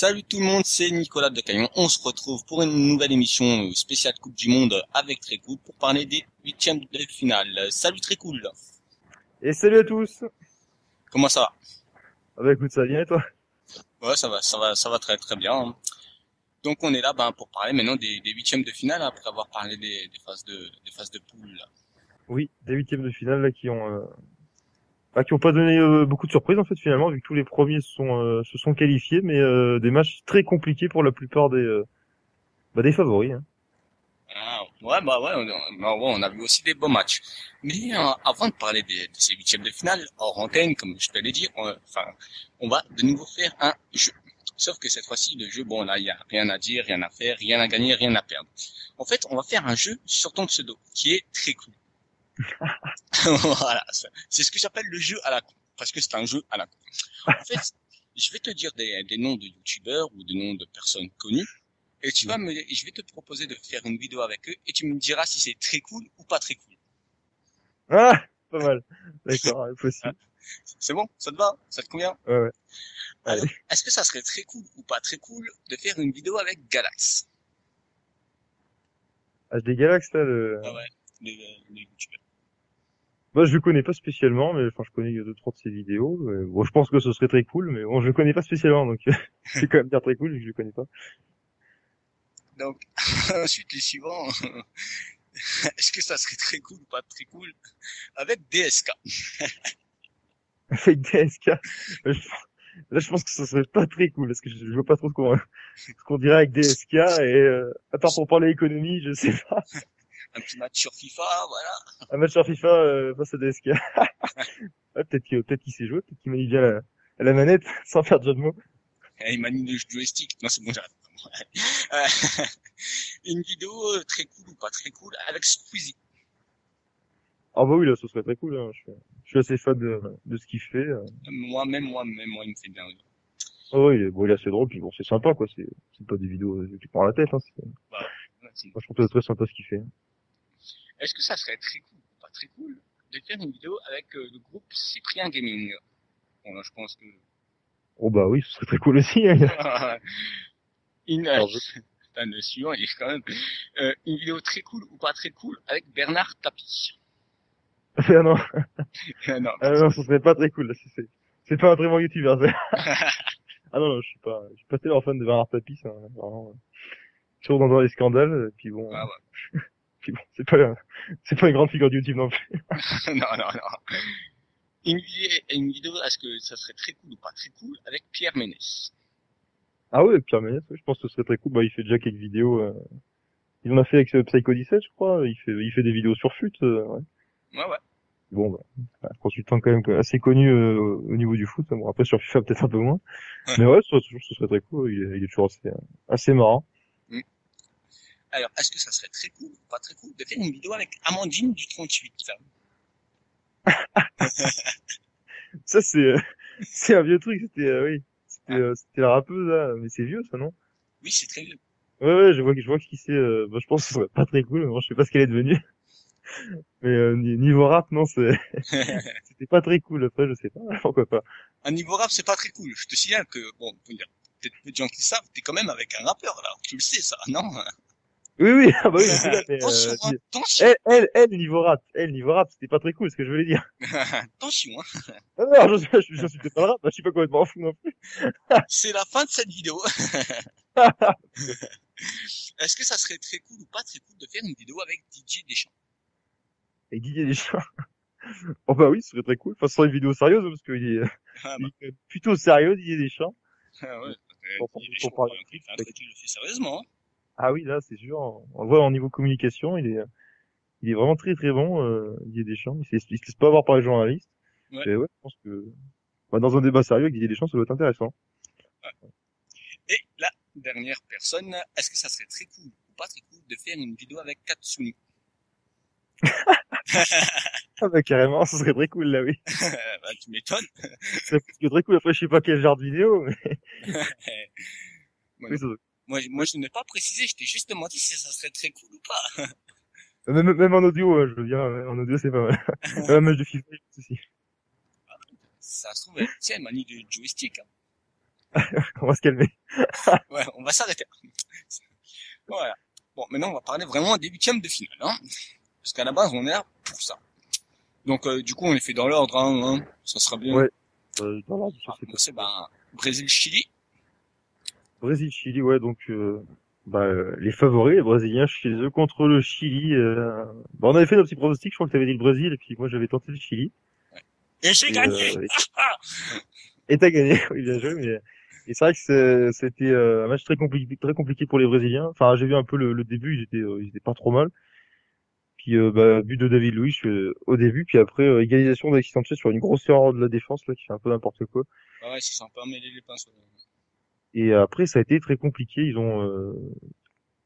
Salut tout le monde, c'est Nicolas de Caillon. On se retrouve pour une nouvelle émission spéciale Coupe du Monde avec Très Cool pour parler des huitièmes de finale. Salut Très Cool. Et salut à tous. Comment ça va? Ah bah écoute, ça va bien et toi? Ouais, ça va, ça va, ça va très très bien. Donc on est là ben, pour parler maintenant des, des huitièmes de finale après avoir parlé des, des phases de des phases de poule. Oui, des huitièmes de finale là qui ont euh, bah, qui ont pas donné euh, beaucoup de surprises en fait finalement vu que tous les premiers se sont euh, se sont qualifiés mais euh, des matchs très compliqués pour la plupart des bah, des favoris. Hein. Ah, ouais bah ouais on, bah, on a vu aussi des beaux matchs. Mais avant de parler des, de ces huitièmes de finale hors antenne comme je te l'ai dit, on, enfin on va de nouveau faire un jeu. Sauf que cette fois-ci, le jeu, bon, là, il a rien à dire, rien à faire, rien à gagner, rien à perdre. En fait, on va faire un jeu sur ton pseudo, qui est très cool. voilà, c'est ce que j'appelle le jeu à la con, parce que c'est un jeu à la con. En fait, je vais te dire des, des noms de youtubeurs ou des noms de personnes connues, et tu vas me, je vais te proposer de faire une vidéo avec eux, et tu me diras si c'est très cool ou pas très cool. Ah, pas mal. D'accord, possible. C'est bon, ça te va, ça te convient? Ouais, ouais. Alors, est-ce que ça serait très cool ou pas très cool de faire une vidéo avec Galax? HD Galax là, le... Ah ouais, le, le youtubeur. Bah, je le connais pas spécialement, mais enfin, je connais deux trois de ses vidéos. Bon, je pense que ce serait très cool, mais bon, je le connais pas spécialement, donc c'est quand même dire très cool, je le connais pas. Donc, ensuite, les suivants. Est-ce que ça serait très cool ou pas très cool avec DSK Avec DSK Là, je pense que ça serait pas très cool, parce que je, vois pas trop ce qu'on ce qu'on dirait avec DSK, et euh, à part pour parler économie, je sais pas. Un petit match sur FIFA, voilà. Un match sur FIFA euh, face à DSK. ah, peut-être qu'il peut sait jouer, peut-être qu'il manie bien la, la manette, sans faire de jeu de mots. Eh, il manie le joystick. Non, c'est bon, j'arrête. Euh, une vidéo euh, très cool ou pas très cool avec Squeezie. Ah bah oui, là, ce serait très cool. Hein. Je, suis, je, suis, assez fan de, de ce qu'il fait. Moi-même, moi-même, moi, il me fait bien rire. Oh, oui, il est, bon, il est assez drôle, puis bon, c'est sympa, quoi. C'est, pas des vidéos tu prends la tête, hein. Bah, ouais, je trouve que c'est très sympa ce qu'il fait. Est-ce que ça serait très cool, pas très cool, de faire une vidéo avec euh, le groupe Cyprien Gaming? Bon, là, je pense que... Oh bah oui, ce serait très cool aussi. Hein. une, Alors, je... le suivant, il est quand même... Euh, une vidéo très cool ou pas très cool avec Bernard Tapie. ah non. non, ah non, ce serait pas très cool. C'est, c'est pas un très bon youtubeur. ah non, non, je suis pas, je suis pas tellement fan de Bernard Tapie. Hein, vraiment. Toujours dans les scandales, et puis bon. Ah ouais. Puis bon, c'est pas, c'est pas une grande figure de YouTube non plus. non, non, non. Une, une vidéo, est-ce que ça serait très cool ou pas très cool avec Pierre Ménès? Ah oui, Pierre Ménès, oui, je pense que ce serait très cool. Bah, il fait déjà quelques vidéos. Euh... Il en a fait avec Psycho 17, je crois. Il fait, il fait des vidéos sur FUT. Euh, ouais. ouais, ouais. Bon, bah, un consultant quand même assez connu euh, au niveau du foot. Bon, après sur FIFA peut-être un peu moins. Mais ouais, ce, ce serait très cool. Il est, il est toujours assez, assez marrant. Alors, est-ce que ça serait très cool ou pas très cool de faire une vidéo avec Amandine du 38 ça c'est, euh, c'est un vieux truc. C'était, euh, oui, c'était, euh, c'était la rappeuse là, mais c'est vieux, ça, non? Oui, c'est très vieux. Ouais, ouais, je vois, je vois qui c'est. Euh, bah, je pense que ce serait pas très cool. Mais bon, je sais pas ce qu'elle est devenue. mais euh, niveau rap, non, c'est, c'était pas très cool. Après, je sais pas, pourquoi pas. Un niveau rap, c'est pas très cool. Je te signale que, bon, peut-être peu de gens qui savent, t'es quand même avec un rappeur là. Tu le sais, ça, non? Oui, oui, ah bah oui, c'est là, mais, attention, euh, attention. Elle, elle, elle, niveau rap, elle, niveau rap, c'était pas très cool, ce que je voulais dire. attention, hein. Ah non, je, je, je, suis pas le rap, je suis pas complètement fou non plus. c'est la fin de cette vidéo. Est-ce que ça serait très cool ou pas très cool de faire une vidéo avec DJ Deschamps? Avec Didier Deschamps? Oh bah oui, ce serait très cool. Enfin, ce serait une vidéo sérieuse, parce qu'il est, ah, bah. il est plutôt sérieux, Didier Deschamps. Ah ouais, Pour- pour- Deschamps, pour parler- truc, il le fait sérieusement. hein. Ah oui, là, c'est sûr. On le voit en niveau communication, il est, il est vraiment très très bon, euh, Didier Deschamps. Il se, laisse- il se laisse pas avoir par les journalistes. Ouais. Et ouais, je pense que, bah, dans un débat sérieux avec Didier Deschamps, ça doit être intéressant. Et la dernière personne, est-ce que ça serait très cool ou pas très cool de faire une vidéo avec Katsuni Ah bah carrément, ce serait très cool là, oui. bah, Tu m'étonnes. Ce serait très cool. Après, je sais pas quel genre de vidéo, mais Ouais. oui, ça- moi, moi, je n'ai pas précisé, je t'ai juste demandé si ça serait très cool ou pas. Même, même en audio, hein, je veux dire, en audio c'est pas mal. Même un match de FIFA, pas de souci. Ça se trouve, tiens, manie de joystick. Hein. on va se calmer. ouais, on va s'arrêter. voilà. Bon, maintenant on va parler vraiment des huitièmes de finale, hein. Parce qu'à la base on est là pour ça. Donc euh, du coup on les fait dans l'ordre, hein, hein. ça sera bien. Ouais. Euh, dans l'ordre, Ah, c'est ben Brésil-Chili. Brésil-Chili, ouais, donc euh, bah, euh, les favoris, les Brésiliens chez eux contre le Chili. Euh... Bah, on avait fait nos petits pronostics, je crois que tu avais dit le Brésil, et puis moi j'avais tenté le Chili. Et j'ai gagné. euh, Et t'as gagné, oui, bien joué, mais et c'est vrai que c'est- c'était euh, un match très compliqué, très compliqué pour les Brésiliens. Enfin, j'ai vu un peu le, le début, ils étaient, ils étaient pas trop mal. Puis euh, bah, but de David Luiz euh, au début, puis après euh, égalisation d'Alexis Sanchez sur une grosse erreur de la défense là qui fait un peu n'importe quoi. Ah ouais, un peu emmêlé les pinceaux. Et après, ça a été très compliqué. Ils ont, euh,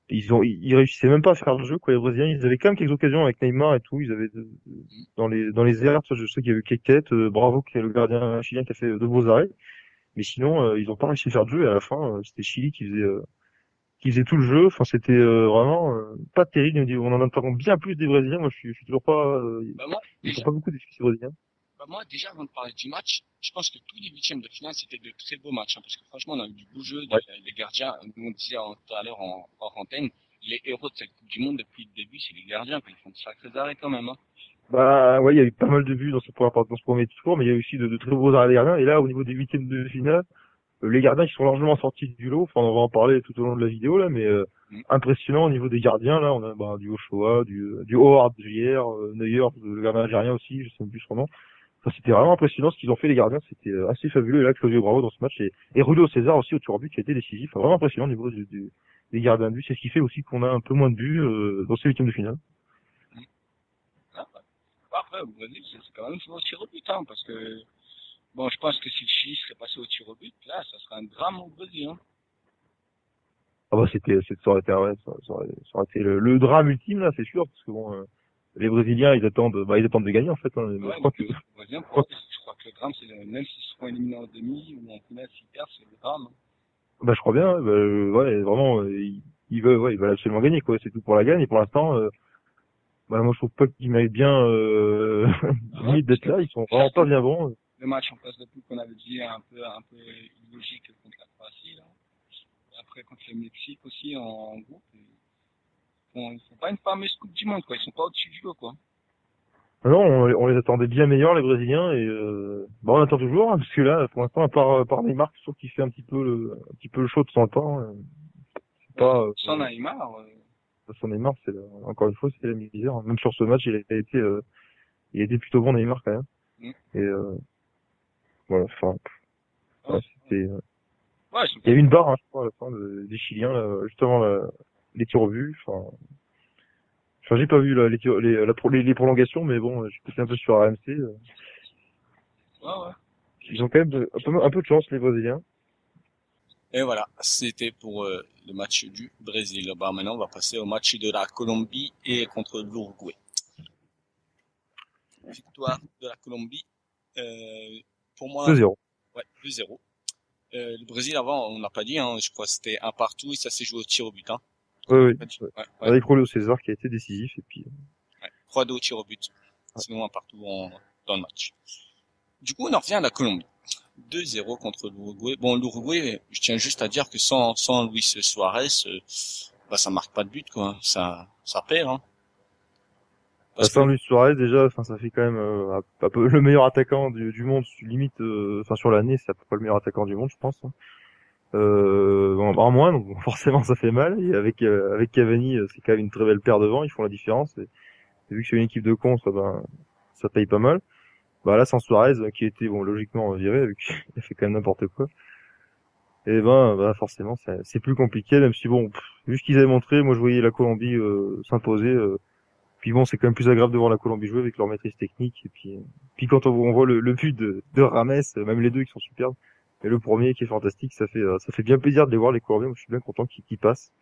ils ont, ils réussissaient même pas à faire le jeu quoi. Les Brésiliens, ils avaient quand même quelques occasions avec Neymar et tout. Ils avaient de- dans les dans les airs. Je sais qu'il y a eu Keket, euh, bravo qui est le gardien chilien qui a fait de beaux arrêts. Mais sinon, euh, ils ont pas réussi à faire de jeu. Et à la fin, euh, c'était Chili qui faisait euh, qui faisait tout le jeu. Enfin, c'était euh, vraiment euh, pas terrible. On en entend bien plus des Brésiliens. Moi, je suis, je suis toujours pas. Euh, Bah moi, ils sont pas beaucoup des brésiliens. Bah moi, déjà, avant de parler du match, je pense que tous les huitièmes de finale, c'était de très beaux matchs, hein, parce que franchement, on a eu du beau jeu, Ouais. les gardiens, nous on disait en- tout à l'heure en, en antenne, les héros de cette Coupe du Monde depuis le début, c'est les gardiens, ils font de sacrés arrêts quand même. Hein. Bah ouais, il y a eu pas mal de buts dans ce premier, dans ce premier tour, mais il y a eu aussi de, de très beaux arrêts des gardiens. Et là, au niveau des huitièmes de finale, euh, les gardiens qui sont largement sortis du lot. Enfin, on va en parler tout au long de la vidéo là, mais euh, Mm. impressionnant au niveau des gardiens. Là, on a bah, du Ochoa, du, du Howard hier, euh, Neuer, le gardien algérien aussi, je sais plus son nom. Enfin, c'était vraiment impressionnant ce qu'ils ont fait les gardiens. C'était euh, assez fabuleux. Et là, Claudio Bravo dans ce match et, et Rulo César aussi au tir au but qui a été décisif. Enfin, vraiment impressionnant au niveau du, du- des gardiens de but. C'est ce qui fait aussi qu'on a un peu moins de buts euh, dans ces huitièmes de finale. Ah, bah. Après, au Brésil, c'est quand même joué au tir au but, hein, parce que, bon, je pense que si le Chili serait passé au tir au but, là, ça serait un drame au Brésil. Hein. Ah bah c'était, ça aurait été, ouais, ça, ça aurait, ça aurait été le, le drame ultime là, c'est sûr, parce que bon, euh, les Brésiliens ils attendent, bah ils attendent de gagner en fait. Hein, Ouais, je crois que, je crois que le drame, c'est le- même s'ils seront éliminés en demi ou en finale, s'ils perdent, c'est le drame. hein. bah je crois bien, bah, euh, ouais, vraiment, ils, ils veulent, ouais, ils veulent absolument gagner quoi. C'est tout pour la gagne et pour l'instant, euh, bah moi je trouve pas qu'ils méritent bien euh, limite d'être là. Ils sont vraiment pas bien bons. le match en place de poule qu'on avait dit un peu un peu illogique contre la Croatie là. Après contre le Mexique aussi en, en groupe. Et, bon, ils font pas une fameuse coupe du monde quoi, ils sont pas au-dessus du lot quoi. Ah Non, on, on les attendait bien meilleurs les Brésiliens et euh, bah on attend toujours hein, parce que là pour l'instant à part par Neymar, je trouve qu'il fait un petit peu le, un petit peu le show de son temps. hein. C'est pas euh, Sans Neymar, euh, son Neymar, c'est encore une fois c'est la misère. Même sur ce match, il a été, euh, il a été plutôt bon Neymar quand même. Mm. Et euh, voilà, enfin, ouais, c'était. euh, ouais, Il y a eu une barre, hein, je crois, à la fin de- des Chiliens, là, justement la- les tirs au but. Enfin, enfin j'ai pas vu là, les, tirs- les, la pro- les, les prolongations, mais bon, poussé un peu sur RMC. euh. ouais, ouais. Ils ont quand même un peu, un peu de chance les Brésiliens. Et voilà, c'était pour euh, le match du Brésil. Bah, maintenant, on va passer au match de la Colombie et contre l'Uruguay. Victoire de la Colombie. Euh, pour moi, 2-0. Ouais, 2-0. Euh, le Brésil avant, on n'a pas dit, hein, je crois que c'était un partout et ça s'est joué au tir au but. Hein. Oui, oui. Avec Rolio César qui a été décisif et puis. ouais. 3-2 au tir au but. Sinon un partout en, dans le match. Du coup, on en revient à la Colombie. 2-0 contre l'Uruguay. Bon, l'Uruguay, je tiens juste à dire que sans, sans Luis Suarez, euh, bah, ça marque pas de but, quoi. Ça, ça perd, hein. Parce Sans que- Luis Suarez déjà, enfin ça fait quand même euh, un peu le meilleur attaquant du, du monde, limite, euh, enfin sur l'année c'est à peu près le meilleur attaquant du monde, je pense. hein. Euh, en moins, donc forcément ça fait mal. Et avec euh, avec Cavani, euh, c'est quand même une très belle paire devant, ils font la différence. Et, vu que c'est une équipe de cons, ça ben ça paye pas mal. Bah là sans Suarez euh, qui était bon logiquement viré, vu qu'il fait quand même n'importe quoi. Et ben bah forcément c'est plus compliqué, même si bon, pff, vu ce qu'ils avaient montré, moi je voyais la Colombie euh, s'imposer. euh, puis bon, c'est quand même plus agréable de voir la Colombie jouer avec leur maîtrise technique. Et puis, puis quand on, on voit le, le but de, de Rames, euh, même les deux qui sont superbes, et le premier qui est fantastique, ça fait euh, ça fait bien plaisir de les voir les. Moi, je suis bien content qu'ils qu'ils passent.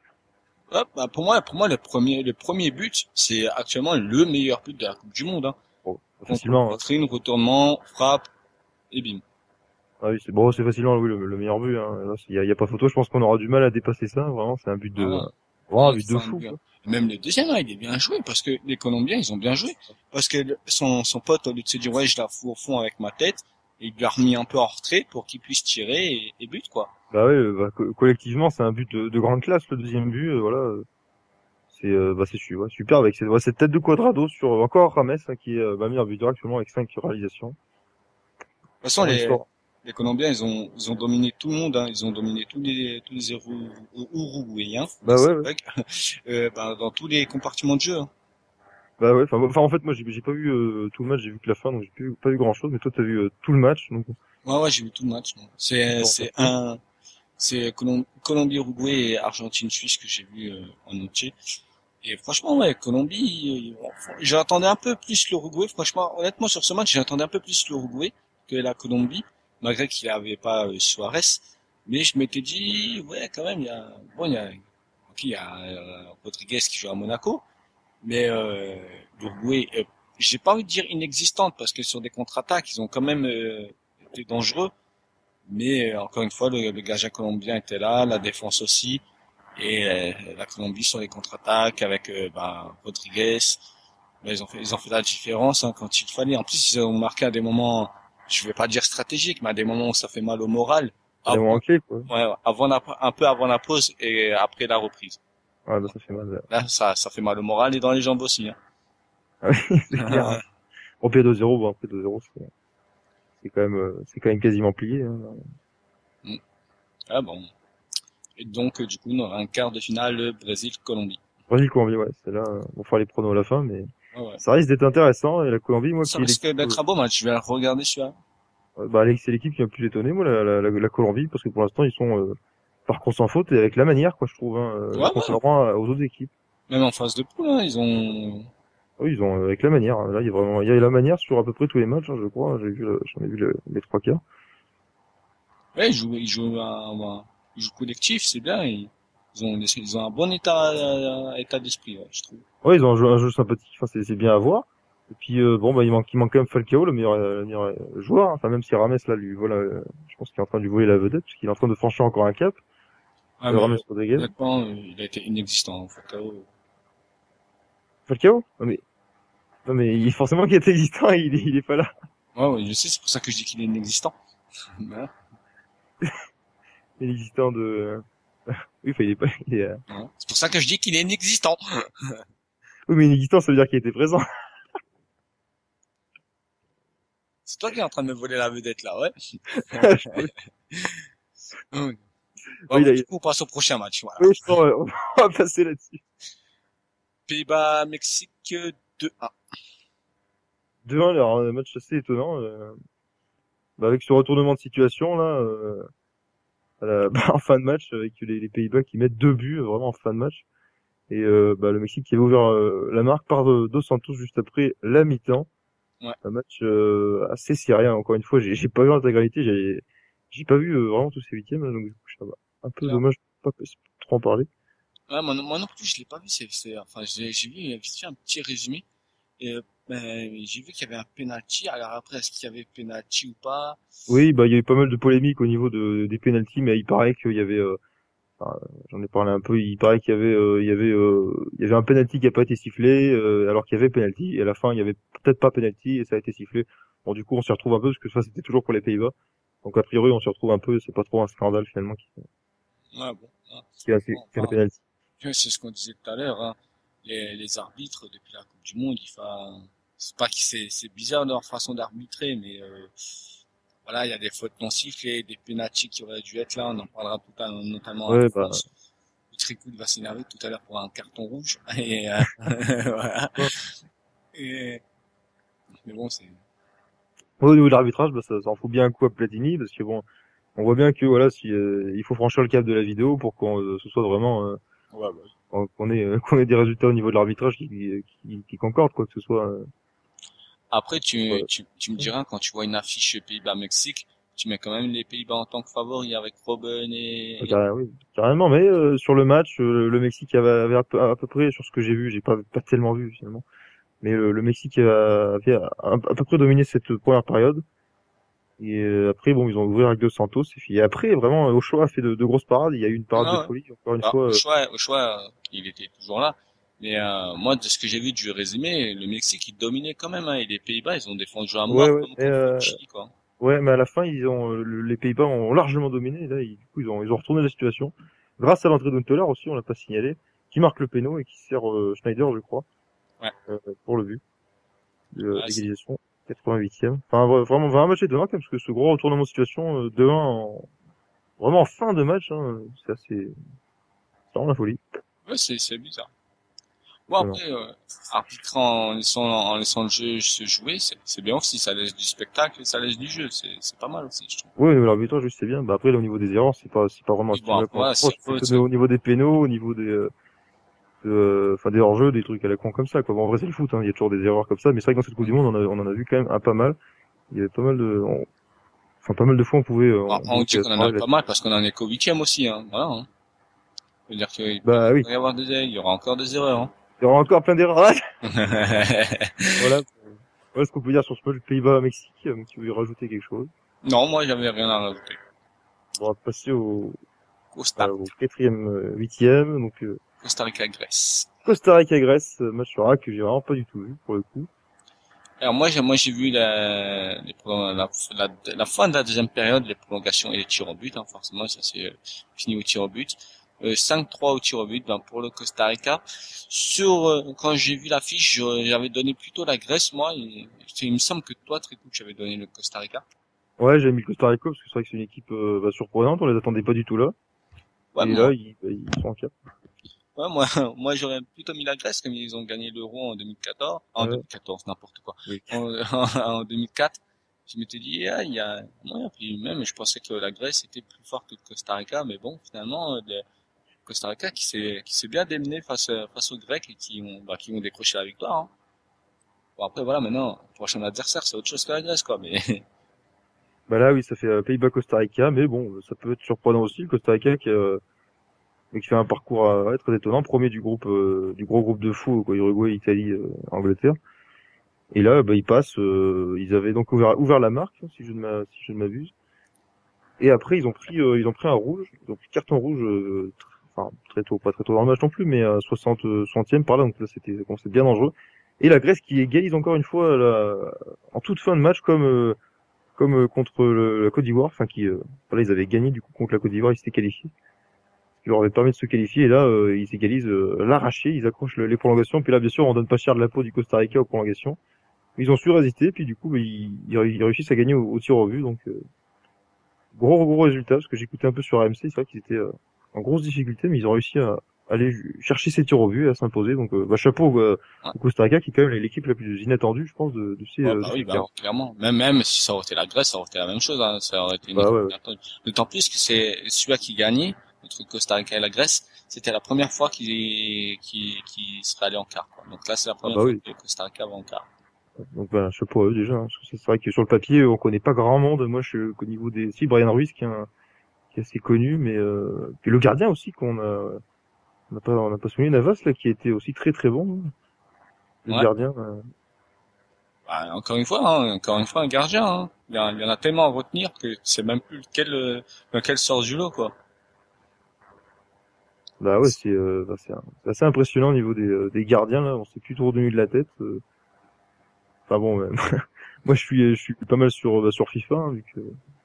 Hop, bah, pour moi, pour moi, le premier, le premier but, c'est actuellement le meilleur but de la Coupe du Monde, hein. Bon, facilement. hein. Poitrine, retournement, frappe, et bim. Ah oui, c'est bon, c'est facilement oui, le, le meilleur but. Hein. Il y a, il y a pas photo. Je pense qu'on aura du mal à dépasser ça. Vraiment, c'est un but de, Ah. vraiment un but de fou. bien. quoi. Même le deuxième, là, il est bien joué, parce que les Colombiens, ils ont bien joué. Parce que son, son pote, au lieu de se dire, ouais, je la fous au fond avec ma tête, il lui a remis un peu en retrait pour qu'il puisse tirer et, et but quoi. Bah ouais, euh, bah, co- collectivement, c'est un but de, de grande classe, le deuxième but, euh, voilà. euh, C'est euh, bah, ouais, super avec cette, ouais, cette tête de quadrado sur encore Rames hein, qui est euh, bah, meilleur buteur actuellement avec 5 réalisations. De toute façon, les, les Colombiens, ils ont, ils ont dominé tout le monde, hein. ils ont dominé tous les, tous les Uru- Uruguayens, Bah ouais, ouais. euh, bah, dans tous les compartiments de jeu. hein. Bah ouais, enfin en fait moi j'ai pas vu euh, tout le match, j'ai vu que la fin donc j'ai pas vu grand chose, mais toi t'as vu euh, tout le match donc Ouais, ouais, j'ai vu tout le match. C'est, c'est un, c'est Colom- Colombie, Uruguay et Argentine, Suisse que j'ai vu euh, en entier. Et franchement, ouais, Colombie, euh, j'attendais un peu plus l'Uruguay. Franchement, honnêtement, sur ce match, j'attendais un peu plus l'Uruguay que la Colombie, malgré qu'il avait pas euh, Suarez. Mais je m'étais dit, ouais, quand même, il y a, bon, il y a, il y a euh, Rodriguez qui joue à Monaco, mais euh, l'Uruguay, euh, j'ai pas envie de dire inexistante parce que sur des contre-attaques, ils ont quand même euh, été dangereux. Mais euh, encore une fois, le, le gardien colombien était là, la défense aussi, et euh, la Colombie sur les contre-attaques avec euh, bah, Rodriguez. Ben, ils ont fait, ils ont fait la différence hein, quand il fallait. En plus, ils ont marqué à des moments, je vais pas dire stratégiques, mais à des moments où ça fait mal au moral. Avant, ouais, avant la, un peu avant la pause et après la reprise. Ouais bah ça fait mal. là. Ça, ça fait mal au moral et dans les jambes aussi. Hein. c'est clair. Au pied 2-0, bon après 2-0 c'est c'est quand même euh, c'est quand même quasiment plié. Hein. Ah bon. Et donc, du coup, on aura un quart de finale Brésil-Colombie. Brésil Colombie ouais, c'est là on fera les pronos à la fin mais Ouais, ouais. ça risque d'être intéressant et la Colombie moi Ça qui risque d'être un beau match. Je vais regarder celui-là. euh, bah c'est l'équipe qui m'a le plus étonné moi la, la, la, la Colombie parce que pour l'instant ils sont euh, par contre sans faute et avec la manière quoi je trouve hein, euh, Ouais, ouais. contrairement à- aux autres équipes. Même en phase de poule, hein, ils ont. Oui, ils ont euh, avec la manière. Là, il y a vraiment, il y a la manière sur à peu près tous les matchs, hein, je crois. J'ai vu, j'en ai vu le- les trois quarts. Ouais, ils jouent, ils jouent ils jouent collectif, c'est bien. Ils, ils ont, ils ont un bon état, euh, état d'esprit, ouais, je trouve. Ouais, ils ont un jeu, un jeu sympathique. Enfin, c'est, c'est bien à voir. Et puis euh, bon, bah il manque, il manque quand même Falcao, le meilleur, euh, le meilleur euh, joueur. hein. Enfin, même si Rames là lui voilà, euh, je pense qu'il est en train de lui voler la vedette, parce qu'il est en train de franchir encore un cap. Ah, Rames Rodriguez. honnêtement, euh, il a été inexistant. Oh. Falcao? Non mais, non mais il, forcément qu'il est existant, il, est- il est pas là. Ouais, ouais, je sais, c'est pour ça que je dis qu'il est inexistant. Ouais. Il est existant de. oui, il est pas. Il est, euh. C'est pour ça que je dis qu'il est inexistant. Oui, mais inexistant, ça veut dire qu'il était présent. C'est toi qui es en train de me voler la vedette, là, ouais. Bon, Oui, bah, du coup, on passe au prochain match, voilà. oui, je pense, euh, on va passer là-dessus. Pays-Bas, Mexique, euh, 2-1. 2-1, alors un match assez étonnant. euh, bah, avec ce retournement de situation là, euh, à la- bah, en fin de match, avec les, les Pays-Bas qui mettent deux buts vraiment en fin de match. Et euh, bah, le Mexique qui avait ouvert euh, la marque par euh, Dos Santos juste après la mi-temps. Ouais. Un match euh, assez syrien. Encore une fois, j'ai j'ai pas vu l'intégralité, j'ai j'ai pas vu euh, vraiment tous ces huitièmes, donc du coup, ça va. Un peu dommage de pas trop en parler. Ouais, moi, non- moi non plus, je l'ai pas vu. C'est, enfin, j'ai, vu, vite fait un petit résumé. Et, euh, ben, j'ai vu qu'il y avait un penalty. Alors après, est-ce qu'il y avait penalty ou pas? Oui, bah il y a eu pas mal de polémiques au niveau de, des pénalties, mais il paraît qu'il y avait, euh, enfin, j'en ai parlé un peu, il paraît qu'il y avait, euh, il y avait, euh, il y avait un penalty qui a pas été sifflé, euh, alors qu'il y avait penalty, et à la fin il y avait peut-être pas penalty et ça a été sifflé. Bon du coup on s'y retrouve un peu parce que ça c'était toujours pour les Pays-Bas, donc a priori on s'y retrouve un peu, c'est pas trop un scandale finalement qui, Ouais, bon. hein. qui a fait, qui. Ouais, C'est ce qu'on disait tout à l'heure. Hein. Les, les arbitres depuis la Coupe du Monde, il c'est pas que c'est, c'est bizarre leur façon d'arbitrer, mais euh, voilà, il y a des fautes non sifflées, des pénaltys qui auraient dû être là. On en parlera tout à l'heure, notamment. Ouais, bah. Le va s'énerver tout à l'heure pour un carton rouge. Et, euh, voilà. Et... Mais bon, c'est. Au niveau de l'arbitrage, bah, ça, ça en fout bien un coup à Platini parce que bon, on voit bien que voilà, si euh, il faut franchir le cap de la vidéo pour qu'on euh, ce soit vraiment euh, Ouais, bah, qu'on ait qu'on ait des résultats au niveau de l'arbitrage qui, qui, qui concordent quoi que ce soit. euh, Après, tu, Ouais. tu, tu me diras, quand tu vois une affiche Pays-Bas-Mexique, tu mets quand même les Pays-Bas en tant que favoris avec Robben et... Carré- oui, carrément, mais euh, sur le match, euh, le Mexique avait, avait à, peu, à peu près, sur ce que j'ai vu, j'ai pas, pas tellement vu finalement, mais le, le Mexique avait, à, à peu près dominé cette première période. Et euh, après, bon, ils ont ouvert avec Dos Santos. Et puis après, vraiment, Ochoa a fait de, de grosses parades. Il y a eu une parade Ah de folie, encore une Ah, fois. euh, choix, euh, il était toujours là. Mais euh, moi, de ce que j'ai vu du résumé, le Mexique, il dominait quand même. Hein, et les Pays-Bas, ils ont défendu à mort Ouais, ouais, comme et, contre euh, le Chili, quoi. Ouais, mais à la fin, ils ont euh, le- les Pays-Bas ont largement dominé. Et là, ils, du coup, ils ont ils ont retourné la situation grâce à l'entrée d'Huntelaar aussi, on l'a pas signalé, qui marque le péno et qui sert euh, Schneider, je crois, Ouais. euh, pour le but de Ouais, l'égalisation. 88e. Enfin, vra- vraiment, vraiment un match même, parce que ce gros retournement de situation euh, de 1 en, vraiment en fin de match, hein, c'est assez, c'est vraiment la folie. Ouais, c'est, c'est bizarre. Bon, après, euh, arbitrant en laissant, en laissant le jeu se jouer, c'est, bien aussi. Ça laisse du spectacle et ça laisse du jeu. C'est, c'est pas mal aussi, je trouve. Oui, l'arbitrage, je sais bien. Bah, après, là, au niveau des erreurs, c'est pas, c'est pas vraiment bon, reproche, c'est- au niveau des pénaux, au niveau des, euh, de- enfin, des hors-jeux, des trucs à la con comme ça, quoi. Bon, en vrai, c'est le foot, hein. Il y a toujours des erreurs comme ça, mais c'est vrai que dans cette Coupe du Monde, on, a, on en a vu quand même un pas mal. Il y avait pas mal de, on- enfin, pas mal de fois, on pouvait, euh, On, on on dit qu'on en a pas mal parce qu'on en est qu'au huitième aussi, hein. Voilà, hein. Ça veut dire qu'il Bah oui, y avoir des, il y aura encore des erreurs, hein. il y aura encore plein d'erreurs. voilà. Voilà ce qu'on peut dire sur ce match Pays-Bas-Mexique, euh, si vous voulez rajouter quelque chose. non, moi, j'avais rien à rajouter. On va passer au, Costa, euh, au quatrième, euh, huitième, donc, euh, Costa Rica, Grèce. Costa Rica-Grèce, match sur A que j'ai vraiment pas du tout vu, pour le coup. Alors moi, j'ai, moi, j'ai vu la, les la, la, la fin de la deuxième période, les prolongations et les tirs au but, hein, forcément, ça s'est euh, fini au tir au but. Euh, 5-3 au tir au but ben, pour le Costa Rica. Sur euh, quand j'ai vu l'affiche, j'avais donné plutôt la Grèce, moi. Et, il me semble que toi, Tricou, tu avais donné le Costa Rica. Ouais, j'ai mis le Costa Rica parce que c'est vrai que c'est une équipe euh, bah, surprenante, on les attendait pas du tout là. Ouais, et moi, là, ils, bah, ils sont en cap. Ouais, moi, moi, j'aurais plutôt mis la Grèce comme ils ont gagné l'Euro en 2014, en Ouais. 2014, n'importe quoi. Oui. En, en 2004, je m'étais dit, ah, il y a moyen. Puis même, je pensais que la Grèce était plus forte que le Costa Rica, mais bon, finalement, euh, le Costa Rica qui s'est qui s'est bien démené face euh, face aux Grecs et qui ont bah, qui ont décroché la victoire. Hein. Bon après voilà, maintenant, prochain adversaire, c'est autre chose que la Grèce, quoi. Mais Bah là, oui, ça fait euh, Pays-Bas-Costa Rica, mais bon, ça peut être surprenant aussi. Le Costa Rica qui, euh, qui fait un parcours euh, très étonnant, premier du groupe, euh, du gros groupe de fous, quoi, Uruguay, Italie, euh, Angleterre. Et là, bah, ils passent. euh, ils avaient donc ouvert, ouvert la marque, si je ne m'abuse. Et après, ils ont pris, ils ont pris un rouge, pris carton rouge, enfin très tôt, pas très tôt dans le match non plus, mais à 60 euh, 60e par là, donc là c'était, bien dangereux. Et la Grèce qui égalise encore une fois en toute fin de match, comme comme contre le, la Côte d'Ivoire, enfin qui, euh, voilà, ils avaient gagné du coup contre la Côte d'Ivoire, ils s'étaient qualifiés, leur avait permis de se qualifier. Et là, euh, ils égalisent euh, l'arraché, ils accrochent le- les prolongations. Puis là, bien sûr, on donne pas cher de la peau du Costa Rica aux prolongations. Ils ont su résister, puis du coup, bah, ils, ils ré- ils réussissent à gagner au, au tir au but. Donc, euh, gros gros résultat, parce que j'écoutais un peu sur AMC, c'est vrai qu'ils étaient euh, en grosse difficulté, mais ils ont réussi à aller chercher ces tirs au but et à s'imposer. Donc, bah, chapeau euh, au Costa Rica, qui est quand même l'équipe la plus inattendue, je pense, de, de ces, bah oui, bah, clairement. Même même si ça aurait été la Grèce, ça aurait été la même chose. Hein. Ça aurait été une Bah ouais. D'autant plus que c'est celui qui gagnait entre Costa Rica et la Grèce, c'était la première fois qu'il qu'il qu'il serait allé en quart. Quoi. Donc là, c'est la première bah fois oui. que Costa Rica va en quart. Donc bah, chapeau à eux déjà. hein, parce que c'est vrai que sur le papier, on connaît pas grand monde. Moi, je suis au niveau des... Si, Brian Ruiz qui est, un- qui est assez connu, mais... Euh... Puis le gardien aussi qu'on a... On n'a pas, on n'a pas souligné Navas, là, qui était aussi très très bon. hein. Le Ouais. gardien. euh, Bah, encore une fois, hein, encore une fois, un gardien. Hein. Il, y en a, il y en a tellement à retenir que c'est même plus lequel, euh, lequel sort du lot, quoi. Bah ouais, c'est euh, bah, un- assez impressionnant au niveau des, euh, des gardiens, là. On s'est plus trop de la tête. euh. Enfin bon, même. Moi, je suis, je suis pas mal sur, bah, sur FIFA, hein, vu que...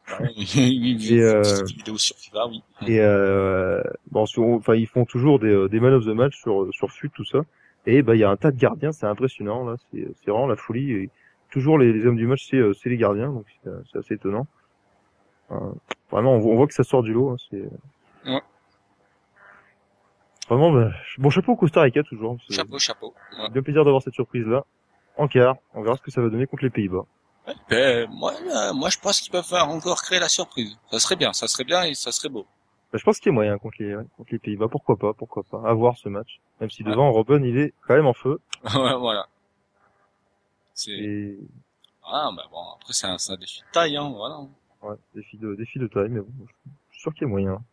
Ah oui, oui, oui, Et, euh, sur FIFA, oui. Et euh, bon, sur- enfin, ils font toujours des, euh, des man of the match sur sur FUT tout ça. Et bah il y a un tas de gardiens, c'est impressionnant là, c'est c'est vraiment la folie. Et toujours les, les hommes du match, c'est c'est les gardiens, donc c'est assez étonnant. Euh, vraiment, on voit, on voit que ça sort du lot. hein, c'est Ouais. Vraiment bah, bon chapeau au Costa Rica toujours. Chapeau, chapeau. Ouais. bien plaisir d'avoir cette surprise là. En quart, on verra ce que ça va donner contre les Pays-Bas. Ouais, ben, moi, euh, moi, je pense qu'ils peuvent encore créer la surprise. Ça serait bien, ça serait bien et ça serait beau. Bah, je pense qu'il y a moyen contre les contre les Pays-Bas. Pourquoi pas, pourquoi pas. À voir ce match. Même si Ouais. devant Robben il est quand même en feu. ouais, voilà. C'est, Et ah, bah bon, après, c'est un, un défi de taille, hein, voilà. Ouais, défi de, défi de taille, mais bon, je suis sûr qu'il y a moyen.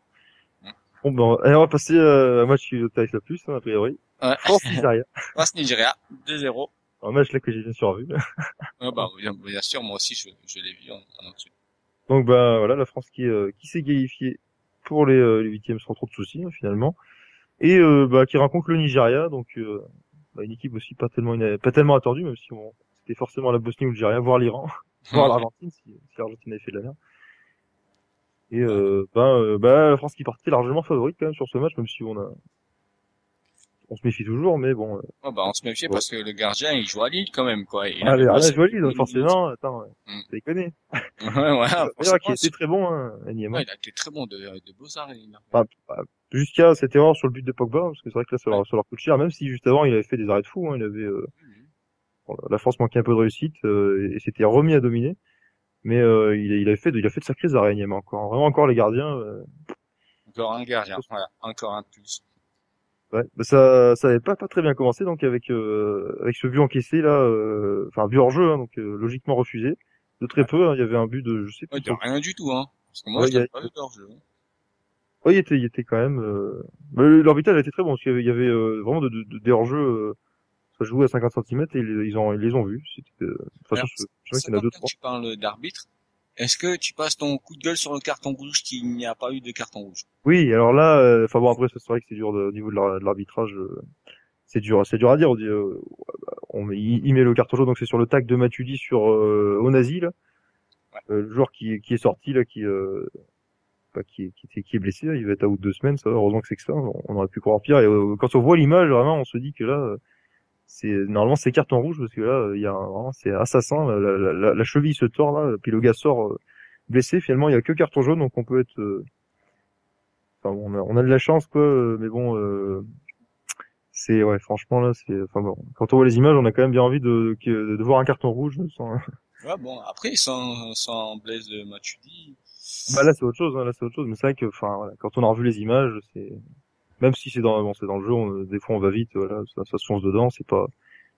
Mm. Bon, ben, allez, on va passer euh, à un match qui t'intéresse le plus, hein, a priori. Ouais. France-Nigeria. France Nigeria, 2-0. Un match là que j'ai bien survu. Ouais, bah, bien, bien sûr, moi aussi, je, je l'ai vu en, en. Donc, bah, voilà, la France qui, euh, qui s'est qualifiée pour les, euh, les huitièmes sans trop de soucis, hein, finalement. Et, euh, bah, qui rencontre le Nigeria, donc, euh, bah, une équipe aussi pas tellement, ina- pas tellement attendue, même si on, c'était forcément la Bosnie ou le Nigeria, voire l'Iran. voir l'Argentine si, si l'Argentine avait fait de la merde. Et euh, ben, euh, ben, la France qui partait largement favorite quand même sur ce match, même si on a on se méfie toujours, mais bon. Euh, oh, bah, on se méfie parce que le gardien il joue à Lille quand même quoi. Il ah, ah, joue à Lille, donc forcément, attends, mm. t'as déconné. ouais, voilà. D'ailleurs, qui était très bon, hein, Ouais, il a été très bon de, de Beaux-Arts, bah, bah, Jusqu'à cette erreur sur le but de Pogba, parce que c'est vrai que là, ça leur, ça leur coûte cher, même si juste avant, il avait fait des arrêts de fou, hein, il avait, euh, la France manquait un peu de réussite, euh, et s'était remis à dominer. Mais euh, il, il, a fait de, il a fait de sacrés arrêts, mais encore, vraiment encore les gardiens. Euh... Encore un gardien, voilà, encore un plus. Ouais, bah ça, ça avait pas, pas très bien commencé donc avec euh, avec ce but encaissé là, euh, enfin but hors jeu, hein, donc euh, logiquement refusé. De très peu, hein, il y avait un but de, je sais pas. Ouais, rien du tout, hein. Parce que moi, je pas vu hors jeu. Oui, il était, il était quand même. Euh... L'orbital était très bon parce qu'il y avait, il y avait vraiment de, de, des hors jeu. Ça jouait à 50 cm et ils, ont, ils les ont vus. C'était. De toute façon, je, je qu'il y en a deux trois. Tu parles d'arbitre. Est-ce que tu passes ton coup de gueule sur le carton rouge qu'il n'y a pas eu de carton rouge? Oui, alors là, euh, enfin bon après c'est vrai que c'est dur au niveau de l'arbitrage, euh, c'est dur, c'est dur à dire. On dit, euh, on met, il, met le carton jaune donc c'est sur le tac de Matuidi sur euh, Onasi là, le joueur qui, qui est sorti là, qui bah, qui, qui, qui, est blessé, il va être à out deux semaines, ça. Heureusement que c'est que ça, on aurait pu croire pire. Et quand on voit l'image, vraiment, on se dit que là c'est normalement c'est carton rouge parce que là il y a vraiment c'est assassin. La, la, la, cheville se tord là puis le gars sort euh, blessé. Finalement il y a que carton jaune donc on peut être euh, enfin on a, on a de la chance quoi euh, mais bon c'est ouais franchement là c'est enfin bon quand on voit les images on a quand même bien envie de de, de voir un carton rouge sans... ouais bon après sans sans Blaise Matuidi. Bah là c'est autre chose hein, là c'est autre chose mais c'est vrai que enfin voilà, quand on a revu les images c'est même si c'est dans bon, c'est dans le jeu on, des fois on va vite voilà ça, ça se fonce dedans c'est pas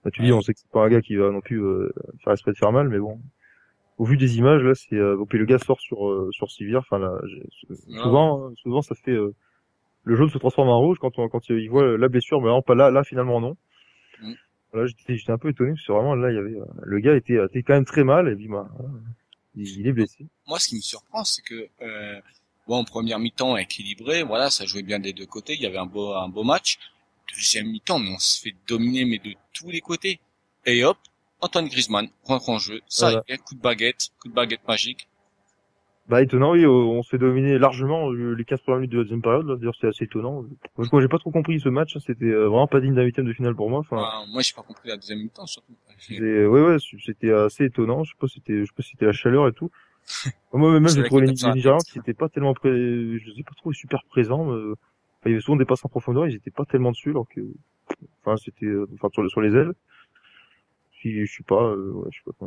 bah, tu dis on sait que c'est pas un gars qui va non plus euh, faire esprit de faire mal mais bon. Au vu des images là c'est euh, puis le gars sort sur euh, sur Sivir enfin là souvent hein, souvent ça fait euh, le jaune se transforme en rouge quand on quand il voit la blessure mais non pas là là finalement non. Mm. là j'étais j'étais un peu étonné parce que vraiment là il y avait le gars était était quand même très mal et puis bah il, est blessé. Moi ce qui me surprend c'est que Bon, en première mi-temps équilibré, voilà, ça jouait bien des deux côtés, il y avait un beau, un beau match. Deuxième mi-temps, mais on se fait dominer, mais de tous les côtés. Et hop, Antoine Griezmann rentre en jeu, ça voilà. y coup de baguette, coup de baguette magique. Bah étonnant, oui, on se fait dominer largement euh, les 15 premières minutes de la deuxième période. D'ailleurs, c'est assez étonnant. Moi, j'ai pas trop compris ce match. Hein, c'était euh, vraiment pas digne d'un huitième de finale pour moi. Enfin, ah, moi, j'ai pas compris la deuxième mi-temps surtout. Ouais, ouais, c'était assez étonnant. Je sais pas, c'était, je sais pas, si c'était la chaleur et tout. Moi même j'ai trouvé les, Nigérians qui étaient pas tellement pré... je les ai pas trouvé super présents. Euh, il y avait souvent des passes en profondeur, ils étaient pas tellement dessus alors que enfin c'était euh, enfin sur, sur les ailes. Je, je sais pas euh, ouais, je sais pas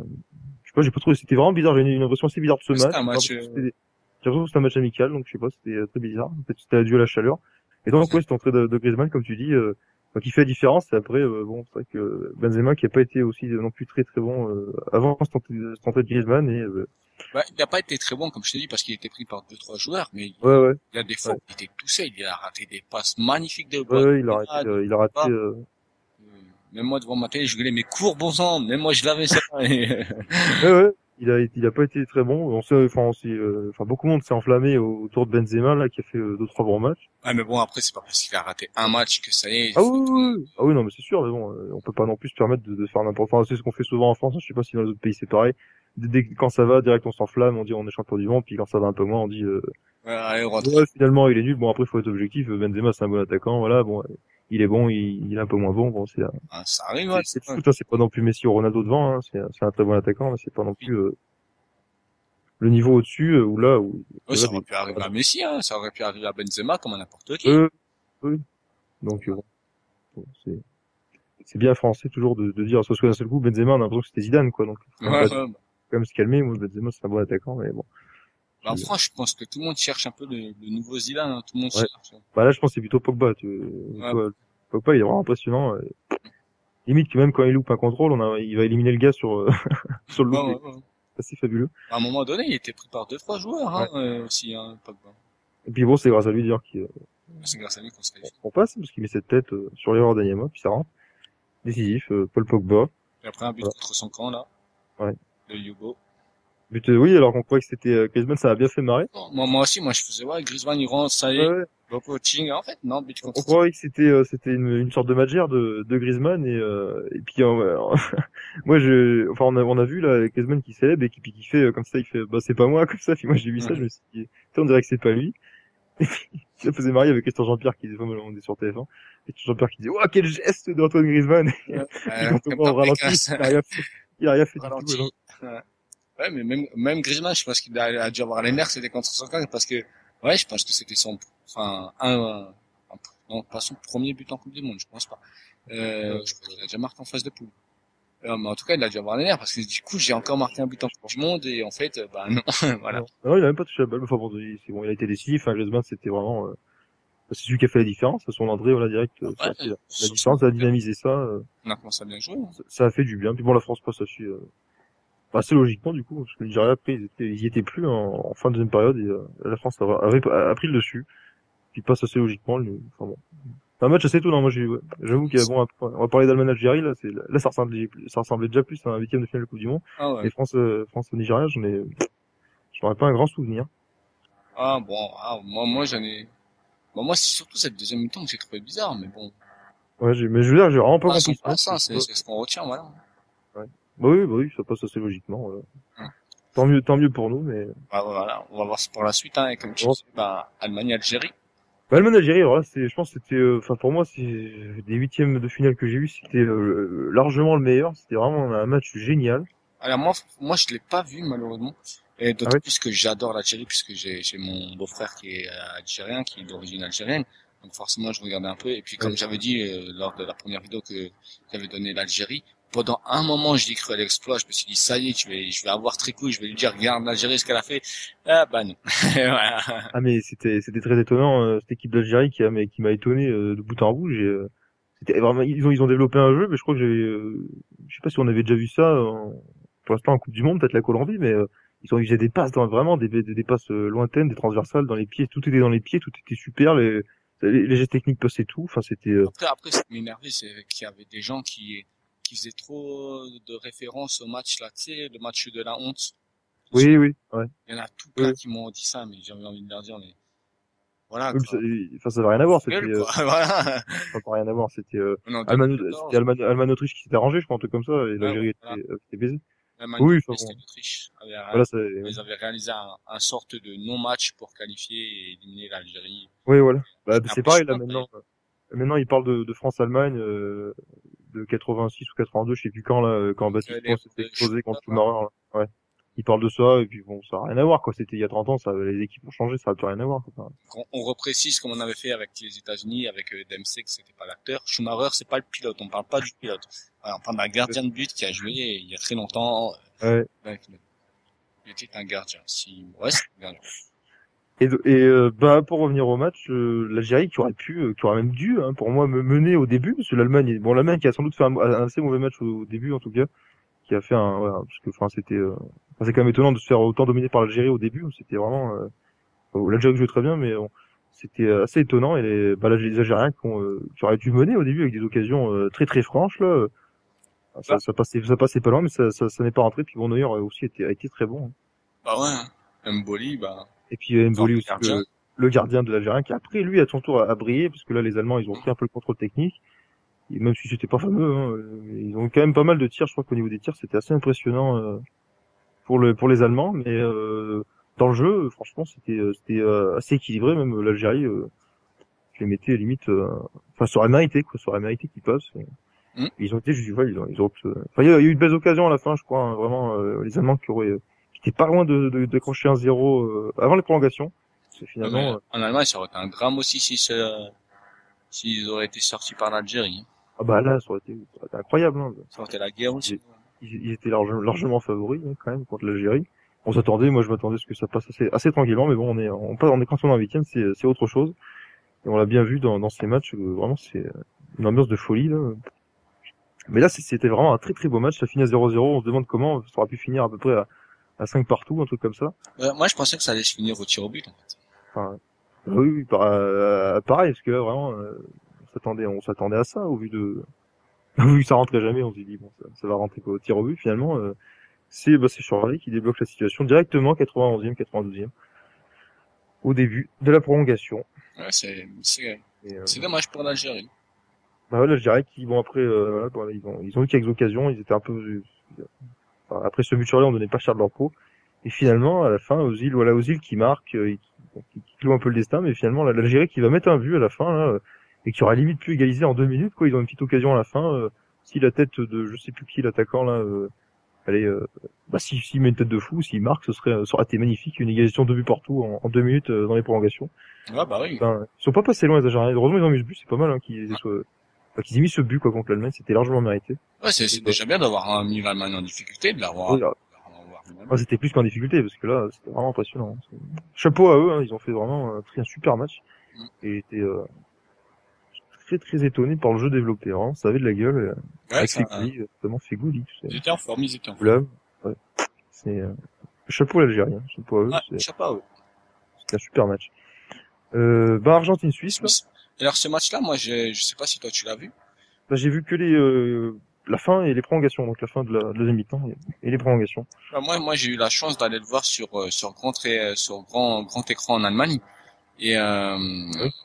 je sais pas j'ai pas trouvé c'était vraiment bizarre, j'ai une, impression assez bizarre de ce match. Un match euh, J'ai l'impression que c'était un match amical donc je sais pas, c'était très bizarre. Peut-être c'était dû à la chaleur. Et donc ouais, cette entrée de, de Griezmann comme tu dis euh, qui fait la différence. Et après, euh, bon, c'est vrai que Benzema qui a pas été aussi non plus très très bon euh, avant cette entrée, de Griezmann et bah, il n'a pas été très bon, comme je t'ai dit, parce qu'il était pris par deux, trois joueurs, mais ouais, ouais. il a des fois, il était tout seul, il a raté des passes magnifiques de ouais, il a raté, euh, il a raté, euh... Même moi, devant ma télé, je gueulais, mais cours, bon sang, même moi, je l'avais ça. ouais, ouais. Il a, il a pas été très bon. On sait, enfin, euh, enfin, beaucoup de monde s'est enflammé autour de Benzema, là, qui a fait euh, deux, trois bons matchs. Ah, mais bon, après, c'est pas parce qu'il a raté un match que ça y est. Ah oui, oui, ah oui, non, mais c'est sûr, mais bon, on peut pas non plus se permettre de, de faire n'importe quoi. C'est ce qu'on fait souvent en France. Je sais pas si dans les autres pays c'est pareil dès, quand ça va, direct on s'enflamme, on dit on est champion du monde, puis quand ça va un peu moins, on dit euh, ouais, finalement il est nul. Bon après faut être objectif. Benzema c'est un bon attaquant, voilà. Bon, il est bon, il, il est un peu moins bon. Bon c'est ah, ça arrive. C'est hein, c'est pas non plus Messi ou Ronaldo devant. Hein, c'est un très bon attaquant, mais c'est pas non plus euh, le niveau au-dessus euh, ou là où. ça aurait pu arriver à Messi, hein, ça aurait pu arriver à Benzema comme à n'importe qui. Euh, oui. Donc bon, c'est c'est bien français toujours de, de dire, soit d'un seul coup, Benzema, on a l'impression que c'était Zidane, quoi. Donc, ouais, quand même se calmer. Moi, Benzema, c'est un bon attaquant, mais bon. Bah, en France, je pense que tout le monde cherche un peu le, le nouveau Zidane, hein. tout le monde ouais. cherche. Bah là, je pense que c'est plutôt Pogba. Tu... Ouais. Pogba, il est vraiment impressionnant. Limite que même quand il loupe un contrôle, on a, il va éliminer le gars sur euh, sur le loop. Ouais, c'est assez fabuleux. À un moment donné, il était pris par deux trois joueurs hein, euh, aussi, hein, Pogba. Et puis bon, c'est grâce à lui dire qu'il. Euh, c'est grâce à lui qu'on se qualifie. On passe parce qu'il met cette tête euh, sur l'erreur d'Anyama, puis ça rentre. Décisif, euh, Paul Pogba. Et après un but voilà. contre son camp là. Ouais. De Yugo. But, euh, oui, alors qu'on croyait que c'était euh, Griezmann, ça a bien fait marrer. moi, moi aussi, moi je faisais ouais, Griezmann il rentre, ça y est. Ouais, Bon coaching, en fait, non, but On contre croyait que c'était euh, c'était une, une sorte de magère de, de Griezmann et euh, et puis euh, moi je enfin on a on a vu là Griezmann qui célèbre et qui puis qui fait euh, comme ça il fait bah c'est pas moi comme ça puis moi j'ai vu ça je me suis dit on dirait que c'est pas lui et puis ça faisait marrer avec Christian Jean-Pierre qui disait on est sur TF1 et Jean-Pierre qui disait oh quel geste d'Antoine Griezmann Euh, quand on voit Paprika, ralenti il a rien fait il a rien fait du tout. Ouais. Ouais, mais même, même Griezmann, je pense qu'il a, a dû avoir les nerfs, c'était contre son camp, parce que, ouais, je pense que c'était son, enfin, un, un- non, pas son premier but en Coupe du Monde, je pense pas. Euh, je pense qu'il a déjà marqué en phase de poule. Euh, mais en tout cas, il a dû avoir les nerfs, parce que du coup, j'ai encore marqué un but en Coupe du Monde, et en fait, euh, bah, non, voilà. Non, il a même pas touché la balle. Enfin bon, il- c'est bon, il a été décisif. Enfin, Griezmann, c'était vraiment, euh, c'est celui qui a fait la différence. Son André, voilà, direct, euh, la, la différence, ça a dynamisé ça, euh, On a commencé à bien jouer. hein. ça, ça a fait du bien. Puis bon, la France passe euh, assez logiquement, du coup, parce que le Nigeria, après, ils, étaient, ils y étaient plus en, en fin de deuxième période, et euh, la France avait, avait- a, pris le dessus. Puis passe assez logiquement. Le, enfin bon. C'est un match assez étonnant, moi, j'ai, ouais. j'avoue qu'il y a, bon, on va parler d'Allemagne Algérie, là, c'est, là, ça ressemblait, ça ressemblait déjà plus à un huitième de finale de Coupe du Monde. Ah ouais. Et France, euh, France Nigeria, j'en ai, j'en ai pas un grand souvenir. Ah bon, ah, moi, moi, j'en ai, bon, moi, c'est surtout cette deuxième mi-temps que j'ai trouvé bizarre, mais bon. Ouais, mais je veux dire, j'ai vraiment pas Ah, compris. ça, c'est c'est ce qu'on retient, voilà. Bah oui, bah oui, ça passe assez logiquement. voilà. Hum. Tant mieux, tant mieux pour nous, mais. Bah, voilà, on va voir pour la suite, hein, et comme tu Bon. dis, bah, Allemagne, Algérie. Bah, Allemagne Algérie, alors là, c'est, je pense, que c'était, euh, enfin pour moi, c'est des huitièmes de finale que j'ai eu, c'était euh, largement le meilleur. C'était vraiment un match génial. Alors moi, moi je l'ai pas vu malheureusement. Et d'autant Ah ouais plus que j'adore l'Algérie puisque j'ai j'ai mon beau-frère qui est euh, algérien, qui est d'origine algérienne. Donc forcément je regardais un peu. Et puis comme Ouais. j'avais dit euh, lors de la première vidéo que j'avais donné l'Algérie, pendant un moment j'y ai cru à l'exploit. Je me suis dit ça y est, je vais je vais avoir Tricou, je vais lui dire regarde l'Algérie ce qu'elle a fait. Ah bah non. Voilà. Ah mais c'était, c'était très étonnant euh, cette équipe d'Algérie qui a, mais qui m'a étonné euh, de bout en bout. J'ai, euh, c'était vraiment, ils ont, ils ont développé un jeu, mais je crois que euh, je sais pas si on avait déjà vu ça. pour l'instant en Coupe du Monde, peut-être la Colombie, mais ils ont, faisaient des passes dans, vraiment des, des, passes lointaines, des transversales dans les pieds. Tout était dans les pieds, tout était super. Les, les, les gestes techniques passaient tout. Enfin, c'était. Après après ce qui m'énervait c'est qu'il y avait des gens qui qui faisaient trop de références au match là, tu sais, le match de la honte. Oui, oui, ouais. Il y en a tout plein Oui. qui m'ont dit ça, mais j'avais envie de leur dire, mais voilà. Oui, quoi. Enfin, ça avait rien à voir. C'était, euh, voilà. ça n'a rien à voir. C'était euh, Allemagne, 2014, c'était Allemagne, Allemagne Autriche qui s'était arrangé, je crois, un truc comme ça, et l'Algérie voilà. était, euh, était baisée. l'Allemagne oui, enfin bon. l'Autriche Voilà, c'est, ils avaient réalisé un, un sorte de non-match pour qualifier et éliminer l'Algérie. oui, voilà. Bah, C'est pareil là maintenant. Maintenant, ils parlent de, de France-Allemagne, euh, de 86 ou 82, je sais plus quand là, euh, quand Baptiste s'était les explosé contre Schumacher. Là. Ouais. Ils parlent de ça, et puis bon, ça a rien à voir, quoi. C'était il y a 30 ans, ça, les équipes ont changé, ça a plus rien à voir. Quoi. On, on reprécise comme on avait fait avec les États-Unis, avec euh, Dempsey, que c'était pas l'acteur. Schumacher, c'est pas le pilote. On parle pas du pilote. On parle d'un gardien de but qui a joué il y a très longtemps. ouais. avec le- Il était un gardien. Si, ouais, c'est un gardien. Et, euh, bah pour revenir au match, euh, l'Algérie qui aurait pu, euh, qui aurait même dû, hein, pour moi, me mener au début, parce que l'Allemagne, bon l'Allemagne qui a sans doute fait un, un assez mauvais match au, au début en tout cas, qui a fait un, voilà, parce que enfin c'était, euh, enfin, c'est quand même étonnant de se faire autant dominer par l'Algérie au début, c'était vraiment, euh, bon, l'Algérie jouait très bien, mais bon, c'était assez étonnant et les, bah, les Algériens qui, ont, euh, qui auraient dû mener au début avec des occasions euh, très très franches là, euh, ça, ça passait, ça passait pas loin, mais ça, ça, ça n'est pas rentré. Puis bon, Neuer a aussi été, a été très bon. hein. Bah ouais, hein. Mboli, bah, Et puis Mboli aussi, gardien. le, le gardien de l'Algérien, qui après lui à son tour a, a brillé, parce que là les Allemands ils ont pris un peu le contrôle technique. Et même si c'était pas fameux, hein, euh, ils ont quand même pas mal de tirs. Je crois qu'au niveau des tirs c'était assez impressionnant euh, pour le pour les Allemands, mais euh, dans le jeu, franchement c'était euh, c'était euh, assez équilibré. Même l'Algérie, euh, je les mettais limite, euh, enfin ça aurait mérité quoi, ça aurait mérité qu'ils passent. Mm. Ils ont été juste, ouais, ils ont, ils ont, enfin il y, a il y a eu de belles occasions à la fin, je crois, hein, vraiment euh, les Allemands qui auraient, qui étaient pas loin de de, d'accrocher un zéro euh, avant les prolongations. Parce que finalement, en Allemagne, ça aurait été un drame aussi si ce- s'ils auraient été sortis par l'Algérie. Ah bah là, ça aurait été, ça aurait été incroyable. Hein. Ça aurait été la guerre aussi. Ils, ils étaient large- largement favoris hein, quand même contre l'Algérie. On s'attendait, moi je m'attendais à ce que ça passe assez, assez tranquillement, mais bon, on est, on, passe- on est quand on est en week-end, c'est, c'est autre chose. Et on l'a bien vu dans, dans ces matchs. euh, vraiment, c'est une ambiance de folie là. Mais là, c'était vraiment un très très beau match. Ça finit à 0-0. On se demande comment ça aurait pu finir à peu près à, à 5 partout, un truc comme ça. Euh, moi, je pensais que ça allait se finir au tir au but, en fait. Enfin, ah oui, oui, par- euh, pareil, parce que là, vraiment, euh, on s'attendait, on s'attendait à ça au vu de, au vu que ça rentrait jamais, on s'est dit bon, ça, ça va rentrer au tir au but. Finalement, euh, c'est, bah, c'est Chorley qui débloque la situation directement 91e, 92e. au début de la prolongation. Ouais, c'est, c'est, euh, c'est dommage pour l'Algérie. bah dirais qu'ils vont après, euh, voilà, bon, ils ont, ils ont eu quelques occasions, ils étaient un peu, euh, enfin, après ce but sur on donnait pas cher de leur peau. Et finalement, à la fin, Ozil, voilà, Ozil qui marque, euh, et qui, qui, cloue un peu le destin, mais finalement, la- l'Algérie qui va mettre un but à la fin, là, euh, et qui aura limite pu égaliser en deux minutes, quoi. Ils ont une petite occasion à la fin, euh, si la tête de, je sais plus qui, l'attaquant, là, euh, allez, euh, bah, si, s'il met une tête de fou, s'il marque, ce serait, ça aurait été magnifique, une égalisation de but partout en, en deux minutes euh, dans les prolongations. Ouais, bah oui. Ils sont pas passés loin les Algériens. Heureusement ils ont mis ce but, c'est pas mal hein, qu'ils soit- enfin, qu'ils aient mis ce but quoi contre l'Allemagne, c'était largement mérité. Ouais, c'est, c'est déjà bien d'avoir un mis l'Allemagne en difficulté, de l'avoir, moi, c'était plus qu'en difficulté parce que là c'était vraiment impressionnant. hein. C'est- Chapeau à eux, hein, ils ont fait vraiment un, très- un super match Mm. et j'étais euh, très très étonné par le jeu développé. Hein. Ça avait de la gueule euh, Ouais, avec ça, notamment Fegouli, tu ils étaient en forme, ils étaient en forme. Ouais. C'est euh, chapeau à l'Algérien, chapeau à eux, Ouais, c'est- sais pas, ouais. c'était un super match. Euh, bah Argentine Suisse alors, ce match-là, moi, j'ai, je sais pas si toi tu l'as vu. Bah, j'ai vu que les euh, la fin et les prolongations, donc la fin de la, de la deuxième mi-temps et, les prolongations. Bah, moi, moi, j'ai eu la chance d'aller le voir sur, euh, sur grand, très, sur grand, grand écran en Allemagne. Et, euh,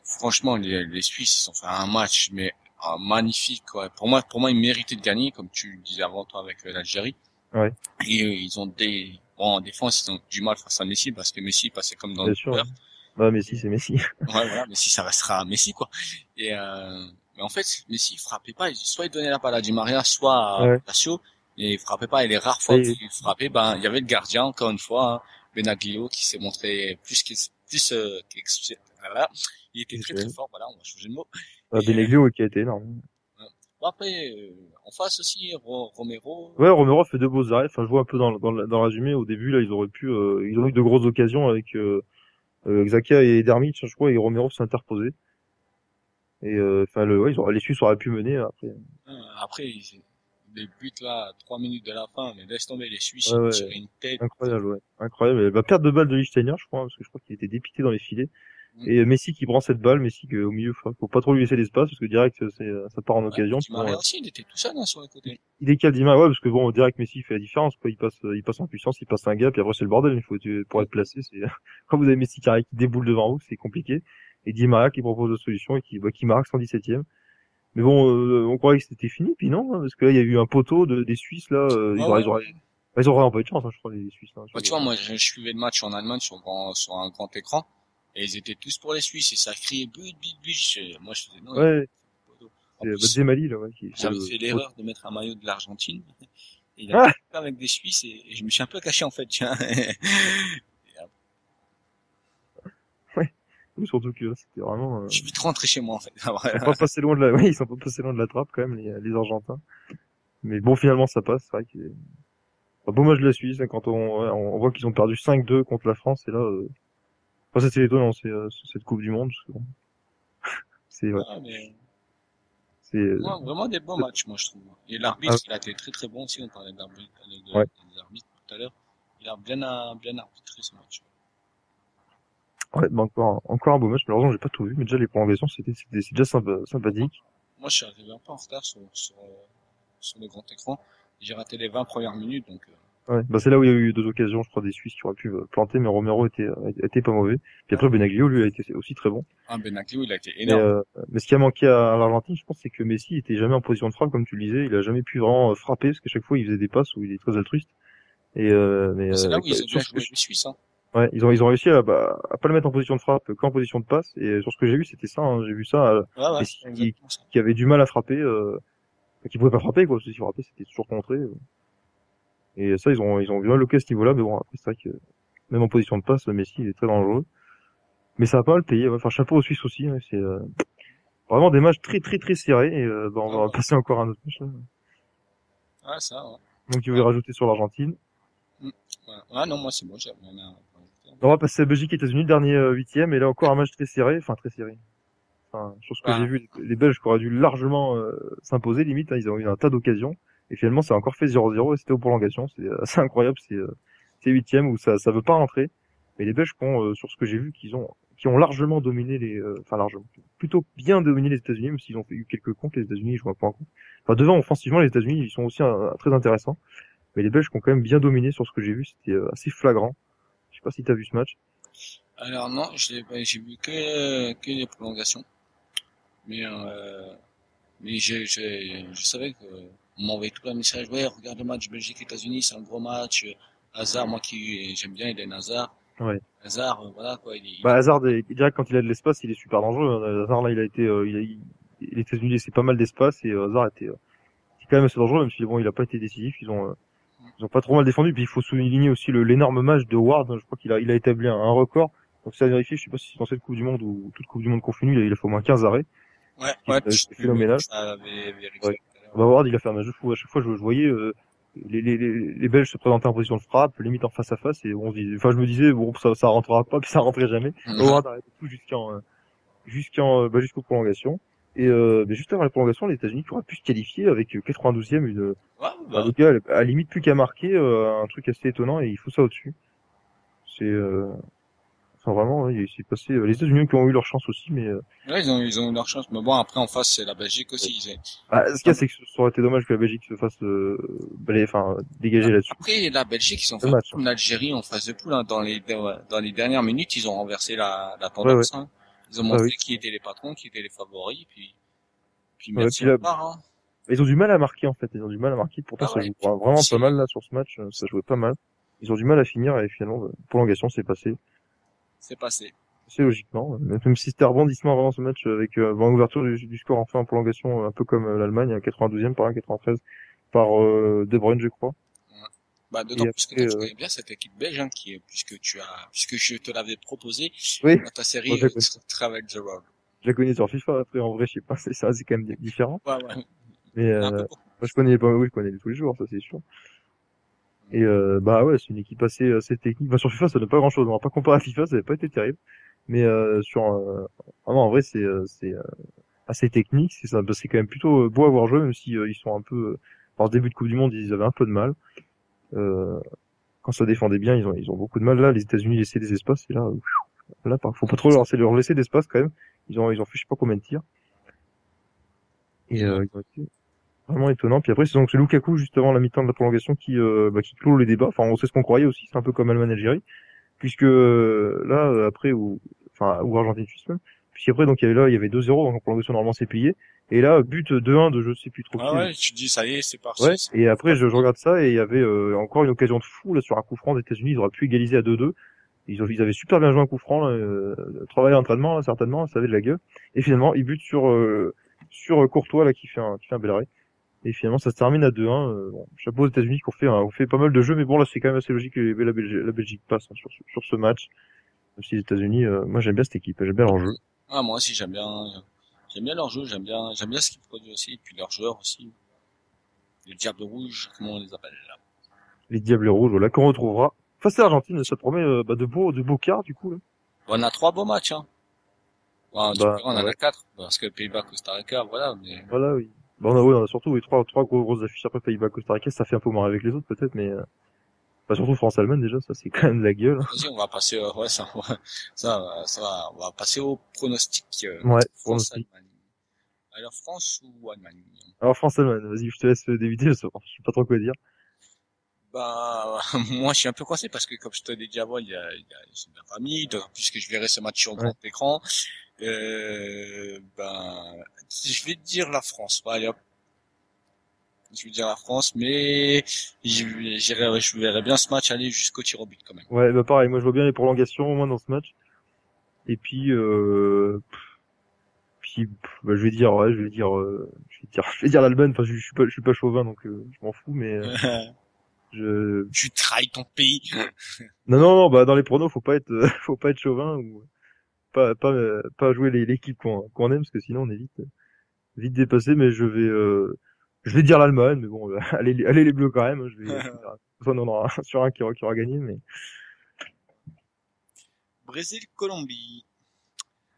franchement, les, les Suisses, ils ont fait un match, mais ah, magnifique, quoi. Pour moi, pour moi, ils méritaient de gagner, comme tu le disais avant toi avec euh, l'Algérie. Ouais. Et euh, ils ont des, bon, en défense, ils ont du mal face à Messi, parce que Messi passait comme dans Bien le sûr. Bah Messi, c'est Messi. Ouais, voilà, Messi, ça restera Messi, quoi. Et, euh, mais en fait, Messi, il frappait pas. Soit il donnait la balle à Di Maria, soit à Ouais. Palacio. Et il frappait pas. Et les rares fois où Et- il frappait, ben, il y avait le gardien, encore une fois, hein, Benaglio, qui s'est montré plus qu'ex- plus, euh, qu'ex- voilà. Il était très, très fort. Voilà, on va changer de mot. Et, Beneglio qui a été énorme. Bon, après, euh, en face aussi, Ro- Romero. Ouais, Romero fait deux beaux arrêts. Enfin, je vois un peu dans, le- dans, dans le résumé. Au début, là, ils auraient pu, euh, ils ont eu de grosses occasions avec euh, euh, Xhaka et Dermich, je crois, et Romero s'est interposé. Et euh, enfin, le, ouais, ils auraient, les Suisses auraient pu mener après. hein, après, ils- les buts là, trois minutes de la fin, mais laisse tomber les Suisses, ils ouais. une tête. Incroyable, ouais, incroyable. Bah, perte de balle de Lichtsteiner, je crois, hein, parce que je crois qu'il était dépité dans les filets. Mm. Et euh, Messi qui prend cette balle, Messi que, au milieu, faut, faut pas trop lui laisser l'espace parce que direct, c'est, ça part en Ouais, occasion. Pour, euh, aussi, il était tout seul hein, sur le côté. il décale Dima, ouais, parce que bon, direct Messi fait la différence, quoi. Il passe, euh, il passe en puissance, il passe un gap, puis après c'est le bordel. Il faut pour être placé, c'est quand vous avez Messi qui arrive, qui déboule devant vous, c'est compliqué. Et Di Maria qui propose la solution et qui, bah, qui marque 117ème. Mais bon, euh, on croyait que c'était fini, puis non, hein, parce que là il y a eu un poteau de, des Suisses là, euh, ils, Ouais, ils, auraient, ouais. ils auraient vraiment pas eu de chance, hein, je crois les Suisses. Hein, Bah, tu vois, moi, je, suivais le match en Allemagne sur un grand écran, et ils étaient tous pour les Suisses, et ça criait but, but, but. Moi, je faisais non. Ouais, c'est Benzemali là, ouais, qui J'avais fait l'erreur de mettre un maillot de l'Argentine. Et il a Ah avec des Suisses et, et je me suis un peu caché en fait, tiens. Oui, surtout que c'était vraiment. Euh... je suis vite rentré chez moi en fait. Ils sont pas passés loin de la, oui, ils sont pas passés loin de la trappe quand même les, les Argentins. Mais bon, finalement, ça passe. C'est vrai que un beau match de la Suisse hein, quand on, ouais, on voit qu'ils ont perdu 5-2 contre la France et là, euh... enfin, c'était étonnant, c'est euh, cette Coupe du Monde. c'est ouais, Ah, mais, c'est euh, vraiment des bons matchs, moi je trouve. Et l'arbitre, Ah. il a été très très bon aussi. On parlait de, Ouais. arbitres tout à l'heure. Il a bien, euh, bien arbitré ce match. ouais, bah, encore encore un beau match. Malheureusement, j'ai pas tout vu, mais déjà les prolongations, c'était c'était c'est déjà sympa, sympathique. Moi, je suis arrivé un peu en retard sur, sur, euh, sur le grand écran. J'ai raté les 20 premières minutes, donc euh, Ouais, bah c'est là où il y a eu deux occasions, je crois, des Suisses qui auraient pu euh, planter, mais Romero était euh, était pas mauvais. Puis après, Benaglio lui a été aussi très bon. un Benaglio, il a été Mais, énorme. euh, mais ce qui a manqué à, à l'Argentine, je pense, c'est que Messi était jamais en position de frappe, comme tu le disais. Il a jamais pu vraiment frapper, parce qu'à chaque fois, il faisait des passes où il est très altruiste. Et euh, mais c'est là où ils ont bien joué les Suisses. Hein. ouais, ils ont ils ont réussi à, bah, à pas le mettre en position de frappe, qu'en position de passe. Et sur ce que j'ai vu, c'était ça. hein. J'ai vu ça, euh, Ouais, ouais, Messi qui- qui avait du mal à frapper, euh, qui pouvait pas frapper, quoi. Parce que si frapper, c'était toujours contré. euh. Et ça, ils ont ils ont bien loqué à ce niveau-là. Mais bon, après, c'est vrai que même en position de passe, Messi il est très dangereux. Mais ça a pas mal payé. ouais. Enfin, chapeau aux Suisses aussi. hein. C'est euh, vraiment des matchs très très très serrés. Et euh, bah, on va Ouais. passer encore à un autre match. Là. Ouais, ça, ouais. Donc, tu veux rajouter sur l'Argentine. Ouais. Ah non, moi c'est bon, j'ai rien à On va passer à Belgique, États-Unis, dernier euh, huitième, et là encore un match très serré, enfin très serré. Enfin, sur ce que Ah. j'ai vu, les Belges qui auraient dû largement euh, s'imposer, limite, hein, ils ont eu un tas d'occasions, et finalement c'est encore fait 0-0, et c'était aux prolongations, c'est euh, assez incroyable, c'est euh, c'est huitième où ça ça veut pas rentrer, mais les Belges euh, sur ce que j'ai vu, qu'ils ont qui ont largement dominé les, euh, enfin largement, plutôt bien dominé les États-Unis, même s'ils ont eu quelques comptes, les États-Unis, pas en compte. Enfin devant offensivement, les États-Unis, ils sont aussi euh, très intéressants, mais les Belges ont quand même bien dominé sur ce que j'ai vu, c'était euh, assez flagrant. Je sais pas si t'as vu ce match. Alors non, j'ai vu que, que les prolongations. Mais, mais je, je, je savais que on m'envoyait tout un message. Ouais, regarde le match Belgique-États-Unis, c'est un gros match. Hazard, moi qui j'aime bien Eden Hazard. Ouais. Hazard, euh, voilà quoi. Il, est- Bah Hazard, est- direct quand il a de l'espace, il est super dangereux. hein. Hazard là, il a été, euh, il a, il- les États-Unis laissaient pas mal d'espace et euh, Hazard était, euh, quand même assez dangereux, même si bon, il a pas été décisif. Ils ont, euh, ils ont pas trop mal défendu. Puis il faut souligner aussi l'énorme match de Ward. hein. Je crois qu'il a, il a établi un, un record. Donc ça à vérifier. Je sais pas si c'est dans cette Coupe du Monde ou toute Coupe du Monde confondue, il a, il a fait au moins 15 arrêts. ouais, il ouais, je- c'est phénoménal. Ça avait Ouais. Bah Ward, il a fait un match de fou. À chaque fois, je, je voyais euh, les, les, les, les Belges se présenter en position de frappe, limite en face à face, et on se disait, enfin, je me disais, bon, ça, ça rentrera pas, puis ça rentrait jamais. Howard arrêtait tout jusqu'en, euh, jusqu'en, euh, bah, jusqu'aux prolongations. Et euh, mais juste avant les prolongations, les États-Unis auraient pu se qualifier avec euh, 92e, une, Ouais, bah, bah, le gars, à la limite plus qu'à marquer, euh, un truc assez étonnant, et il faut ça au-dessus. C'est, euh, enfin vraiment, ouais, il s'est passé. euh, les États-Unis qui ont eu leur chance aussi, mais euh, ouais, ils ont, ils ont eu leur chance. Mais bon, après, en face, c'est la Belgique aussi. Ils- bah, ce qu'il y a, c'est que ça aurait été dommage que la Belgique se fasse, euh, balayer, enfin, dégager là-dessus. Après, la Belgique, ils ont Le fait comme l'Algérie en phase de poule. hein. Dans les dans les dernières minutes, ils ont renversé la, la tendance. hein. Ils ont Ah montré oui. qui étaient les patrons, qui étaient les favoris. Puis, puis Ouais, merci au revoir, hein. Ils ont du mal à marquer en fait, ils ont du mal à marquer. Pourtant, Ah ça ouais. joue vraiment pas mal là sur ce match, euh, ça jouait pas mal. Ils ont du mal à finir et finalement, euh, prolongation, c'est passé. C'est passé. C'est logiquement, euh, même si c'était un rebondissement avant ce match avec euh, avant l'ouverture du, du score enfin en prolongation, euh, un peu comme euh, l'Allemagne à 92e par un 93 par euh, De Bruyne, je crois. Bah, d'autant plus que tu euh, connais bien cette équipe belge, hein, qui est, puisque tu as, puisque je te l'avais proposé Oui, dans ta série Moi, euh, connais. Travel the Road. je la connais sur FIFA. Après, en vrai, je sais pas, c'est ça, c'est quand même différent. Ouais, ouais. Mais euh, moi, je connais pas, oui, je connais tous les joueurs, ça c'est sûr. Et euh, bah ouais, c'est une équipe assez, assez technique. Bah, sur FIFA, ça donne pas grand chose. On va pas comparer à FIFA, ça n'avait pas été terrible. Mais euh, sur, euh, ah non, en vrai, c'est, euh, c'est euh, assez technique. C'est c'est quand même plutôt euh, beau à voir jouer, même si ils sont un peu, ce début de Coupe du Monde, ils avaient un peu de mal. Quand ça défendait bien, ils ont, ils ont beaucoup de mal. Là, les États-Unis laissaient des espaces, et là, là, faut pas trop leur, leur laisser d'espace quand même. Ils ont, ils ont fait je sais pas combien de tirs. Et euh, vraiment étonnant. Puis après, c'est donc c'est Lukaku juste avant la mi-temps de la prolongation qui, euh, bah, qui clôt les débats. Enfin, on sait ce qu'on croyait aussi. C'est un peu comme Allemagne-Algérie, puisque euh, là, euh, après ou, enfin, ou Argentine-Suisse même. Puisqu'après, donc il y avait là, il y avait 2-0 donc la prolongation normalement c'est plié. Et là, but 2-1 de je sais plus trop Ah qui. ouais, tu te dis, ça y est, c'est parti. Ouais, et après je, je regarde ça et il y avait euh, encore une occasion de fou là sur un coup franc des États-Unis, ils auraient pu égaliser à 2-2. Ils, ont, ils avaient super bien joué un coup franc, là, euh, travail d'entraînement là, certainement, ça avait de la gueule. Et finalement, ils butent sur euh, sur Courtois là qui fait un qui fait un bel arrêt. Et finalement, ça se termine à 2-1. Euh, bon, chapeau aux États-Unis qui ont fait ont fait pas mal de jeux, mais bon là c'est quand même assez logique que la Belgique, la Belgique passe hein, sur ce, sur ce match. Même si les États-Unis, euh, moi j'aime bien cette équipe, j'aime bien leur jeu. Ah, moi aussi, j'aime bien, j'aime bien leur jeu, j'aime bien, j'aime bien ce qu'ils produisent aussi, et puis leurs joueurs aussi. Les Diables Rouges, comment on les appelle, là? Les Diables Rouges, voilà, qu'on retrouvera face à l'Argentine. Ça promet euh, bah, de beaux de beaux quarts du coup. Là. On a trois beaux matchs, hein. Tu Bah, on en a quatre, parce que Pays-Bas, Costa Rica, voilà, mais Voilà, oui. Bah, on a, ouais, on a surtout oui, trois, trois gros, grosses affiches après Pays-Bas, Costa Rica, ça fait un peu moins avec les autres peut-être, mais euh, bah, surtout France-Allemagne déjà, ça c'est quand même de la gueule. vas-y, on va passer, euh, ouais, ça, ouais, ça, va, ça va, on va passer au pronostic, euh, Ouais, France-Allemagne. Alors, France ou Allemagne? Alors France-Allemagne, vas-y, je te laisse débuter, je sais pas, trop quoi dire. Bah, moi, je suis un peu coincé parce que, comme je te l'ai dit avant, il y a, il y a c'est ma famille, donc, puisque je verrai ce match sur grand écran, euh, ben, je vais dire la France. Bah, allez, hop. Je vais dire la France, mais je verrai bien ce match aller jusqu'au tir au but quand même. Ouais, bah pareil, moi je vois bien les prolongations au moins dans ce match. Et puis, euh, puis, bah, je vais dire, ouais, je vais dire, euh, je vais dire, je vais dire l'Allemagne. Enfin, je, je suis pas, je suis pas chauvin, donc euh, je m'en fous, mais euh, je, tu trahis ton pays. Non, non, non, bah dans les pronos, faut pas être, faut pas être chauvin ou pas, pas, pas jouer l'équipe qu'on qu'on aime, parce que sinon on est vite, vite dépassé. Mais je vais, euh, je vais dire l'Allemagne, mais bon, allez, les- allez les Bleus quand même. Je vais, enfin, on en aura un sur un qui aura, qui aura gagné, mais Brésil-Colombie.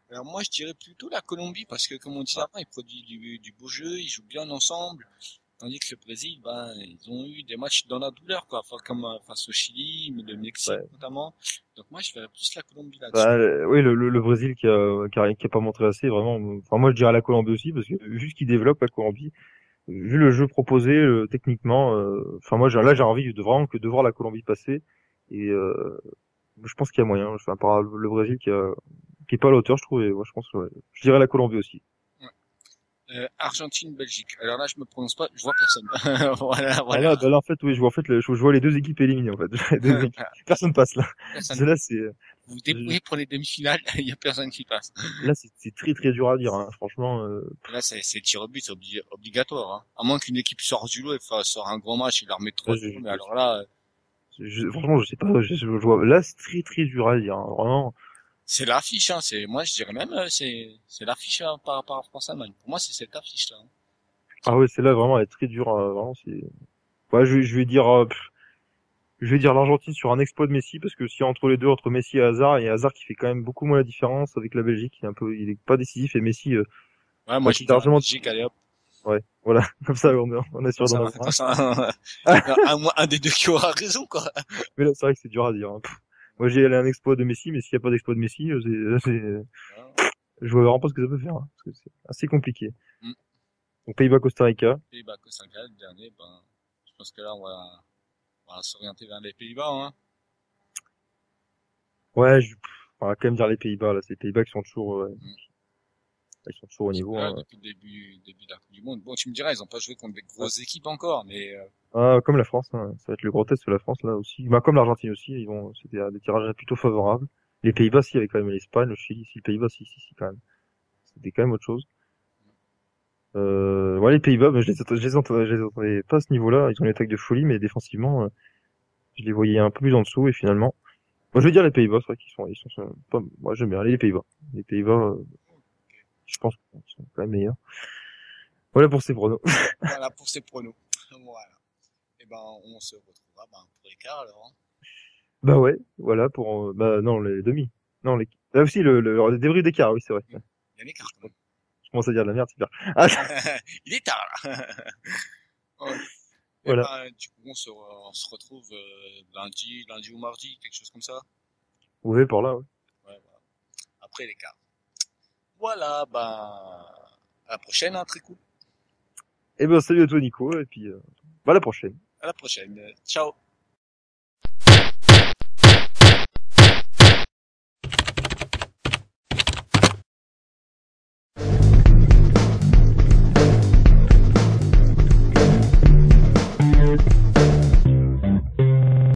Alors moi je dirais plutôt la Colombie parce que comme on disait avant, ils produisent du, du beau jeu, ils jouent bien ensemble. Tandis que le Brésil, ben, ils ont eu des matchs dans la douleur, quoi. Enfin, comme euh, face au Chili, mais le Mexique Ouais. notamment. Donc moi je verrais plus la Colombie là-dessus. bah, oui, le, le, le Brésil qui a, qui a, qui a pas montré assez, vraiment. Enfin, moi je dirais la Colombie aussi, parce que vu ce qu'ils développent la Colombie, vu le jeu proposé euh, techniquement, euh, enfin moi là j'ai envie de vraiment que de voir la Colombie passer et euh, je pense qu'il y a moyen. Enfin, par le Brésil qui, a, qui est pas à la hauteur, je trouve. Et, ouais, je pense, ouais. je dirais la Colombie aussi. Euh, Argentine, Belgique. Alors là, je me prononce pas, je vois personne. voilà, Ah, voilà. là, bah là, en fait, oui, je vois en fait, le- je vois les deux équipes éliminées en fait. Personne passe là. Personne. Là, c'est Vous débrouillez pour les demi-finales, il y a personne qui passe. là, c'est très très dur à dire. Hein. Franchement, euh, Là, c'est, tir au but, c'est obli- obligatoire. Hein. À moins qu'une équipe sorte du lot et fasse sort un grand match et leur mette trois Ouais. Mais alors là, euh, je, franchement, je sais pas. Je, je vois. Là, c'est très très dur à dire. hein. Vraiment. C'est l'affiche. Hein. C'est, moi, je dirais même, euh, c'est, c'est l'affiche hein, par rapport à France-Allemagne. Pour moi, c'est cette affiche-là. hein. Ah ouais, c'est là vraiment, elle est très dure. euh, vraiment, c'est. Ouais, je, je vais dire. euh, pff, je vais dire l'Argentine sur un exploit de Messi parce que si entre les deux, entre Messi et Hazard, il y a Hazard qui fait quand même beaucoup moins la différence avec la Belgique. Il est un peu, il est pas décisif et Messi, euh, Ouais, moi, Ouais, je dis c'est largement- Belgique, allez hop. voilà, comme ça, on, est- on assure dans va, la un, un, un des deux qui aura raison, quoi. Mais là, c'est vrai que c'est dur à dire. hein. Moi, j'ai allé un exploit de Messi, mais s'il n'y a pas d'exploit de Messi, euh, c'est, c'est, je vois vraiment pas ce que ça peut faire. hein, parce que c'est assez compliqué. Mm. Donc Pays-Bas, Costa Rica. Pays-Bas, Costa Rica, le dernier, ben, je pense que là, on va, on va s'orienter vers les Pays-Bas, hein. Ouais, je, on va quand même dire les Pays-Bas. Là, c'est les Pays-Bas qui sont toujours, euh, Mm. Ils sont toujours au niveau. Hein. depuis le début, début de la Coupe du Monde. Bon, tu me diras, ils ont pas joué contre des grosses équipes encore, mais, euh, Ah, comme la France, hein. ça va être le gros test de la France là aussi. Bah, comme l'Argentine aussi, ils vont, c'était des tirages plutôt favorables. Les Pays-Bas, si, avec quand même l'Espagne, le Chili, si, les Pays-Bas, si, si, si, quand même. C'était quand même autre chose. Euh, ouais, les Pays-Bas, je les, je les entendais, je les entendais pas à ce niveau-là. Ils ont une attaque de folie, mais défensivement, euh, je les voyais un peu plus en dessous, et finalement. Moi, je vais dire les Pays-Bas, c'est vrai qu'ils sont, ils sont, sont pas, moi, j'aime bien. Les Pays-Bas. Les Pays-Bas, euh, je pense qu'ils sont quand même meilleurs. Voilà pour ces pronos. voilà pour ces pronos. voilà. Et ben, on se retrouvera, ben, pour les quarts, alors, hein. Bah ouais, voilà pour, euh, bah non, les demi. Non, les, là aussi, le, le, le débrief d'écart, oui, c'est vrai. Il y a les cartes, quand même. Je commence à dire de la merde, c'est clair. Ah, Il est tard, là. Et Voilà. ben, du coup, on se, on se retrouve euh, lundi, lundi ou mardi, quelque chose comme ça. ouais, par là, ouais. Ouais, voilà. Après les quarts. Voilà, ben, à la prochaine, hein, très cool. Eh ben, salut à toi, Nico, et puis, euh, à la prochaine. À la prochaine. Ciao.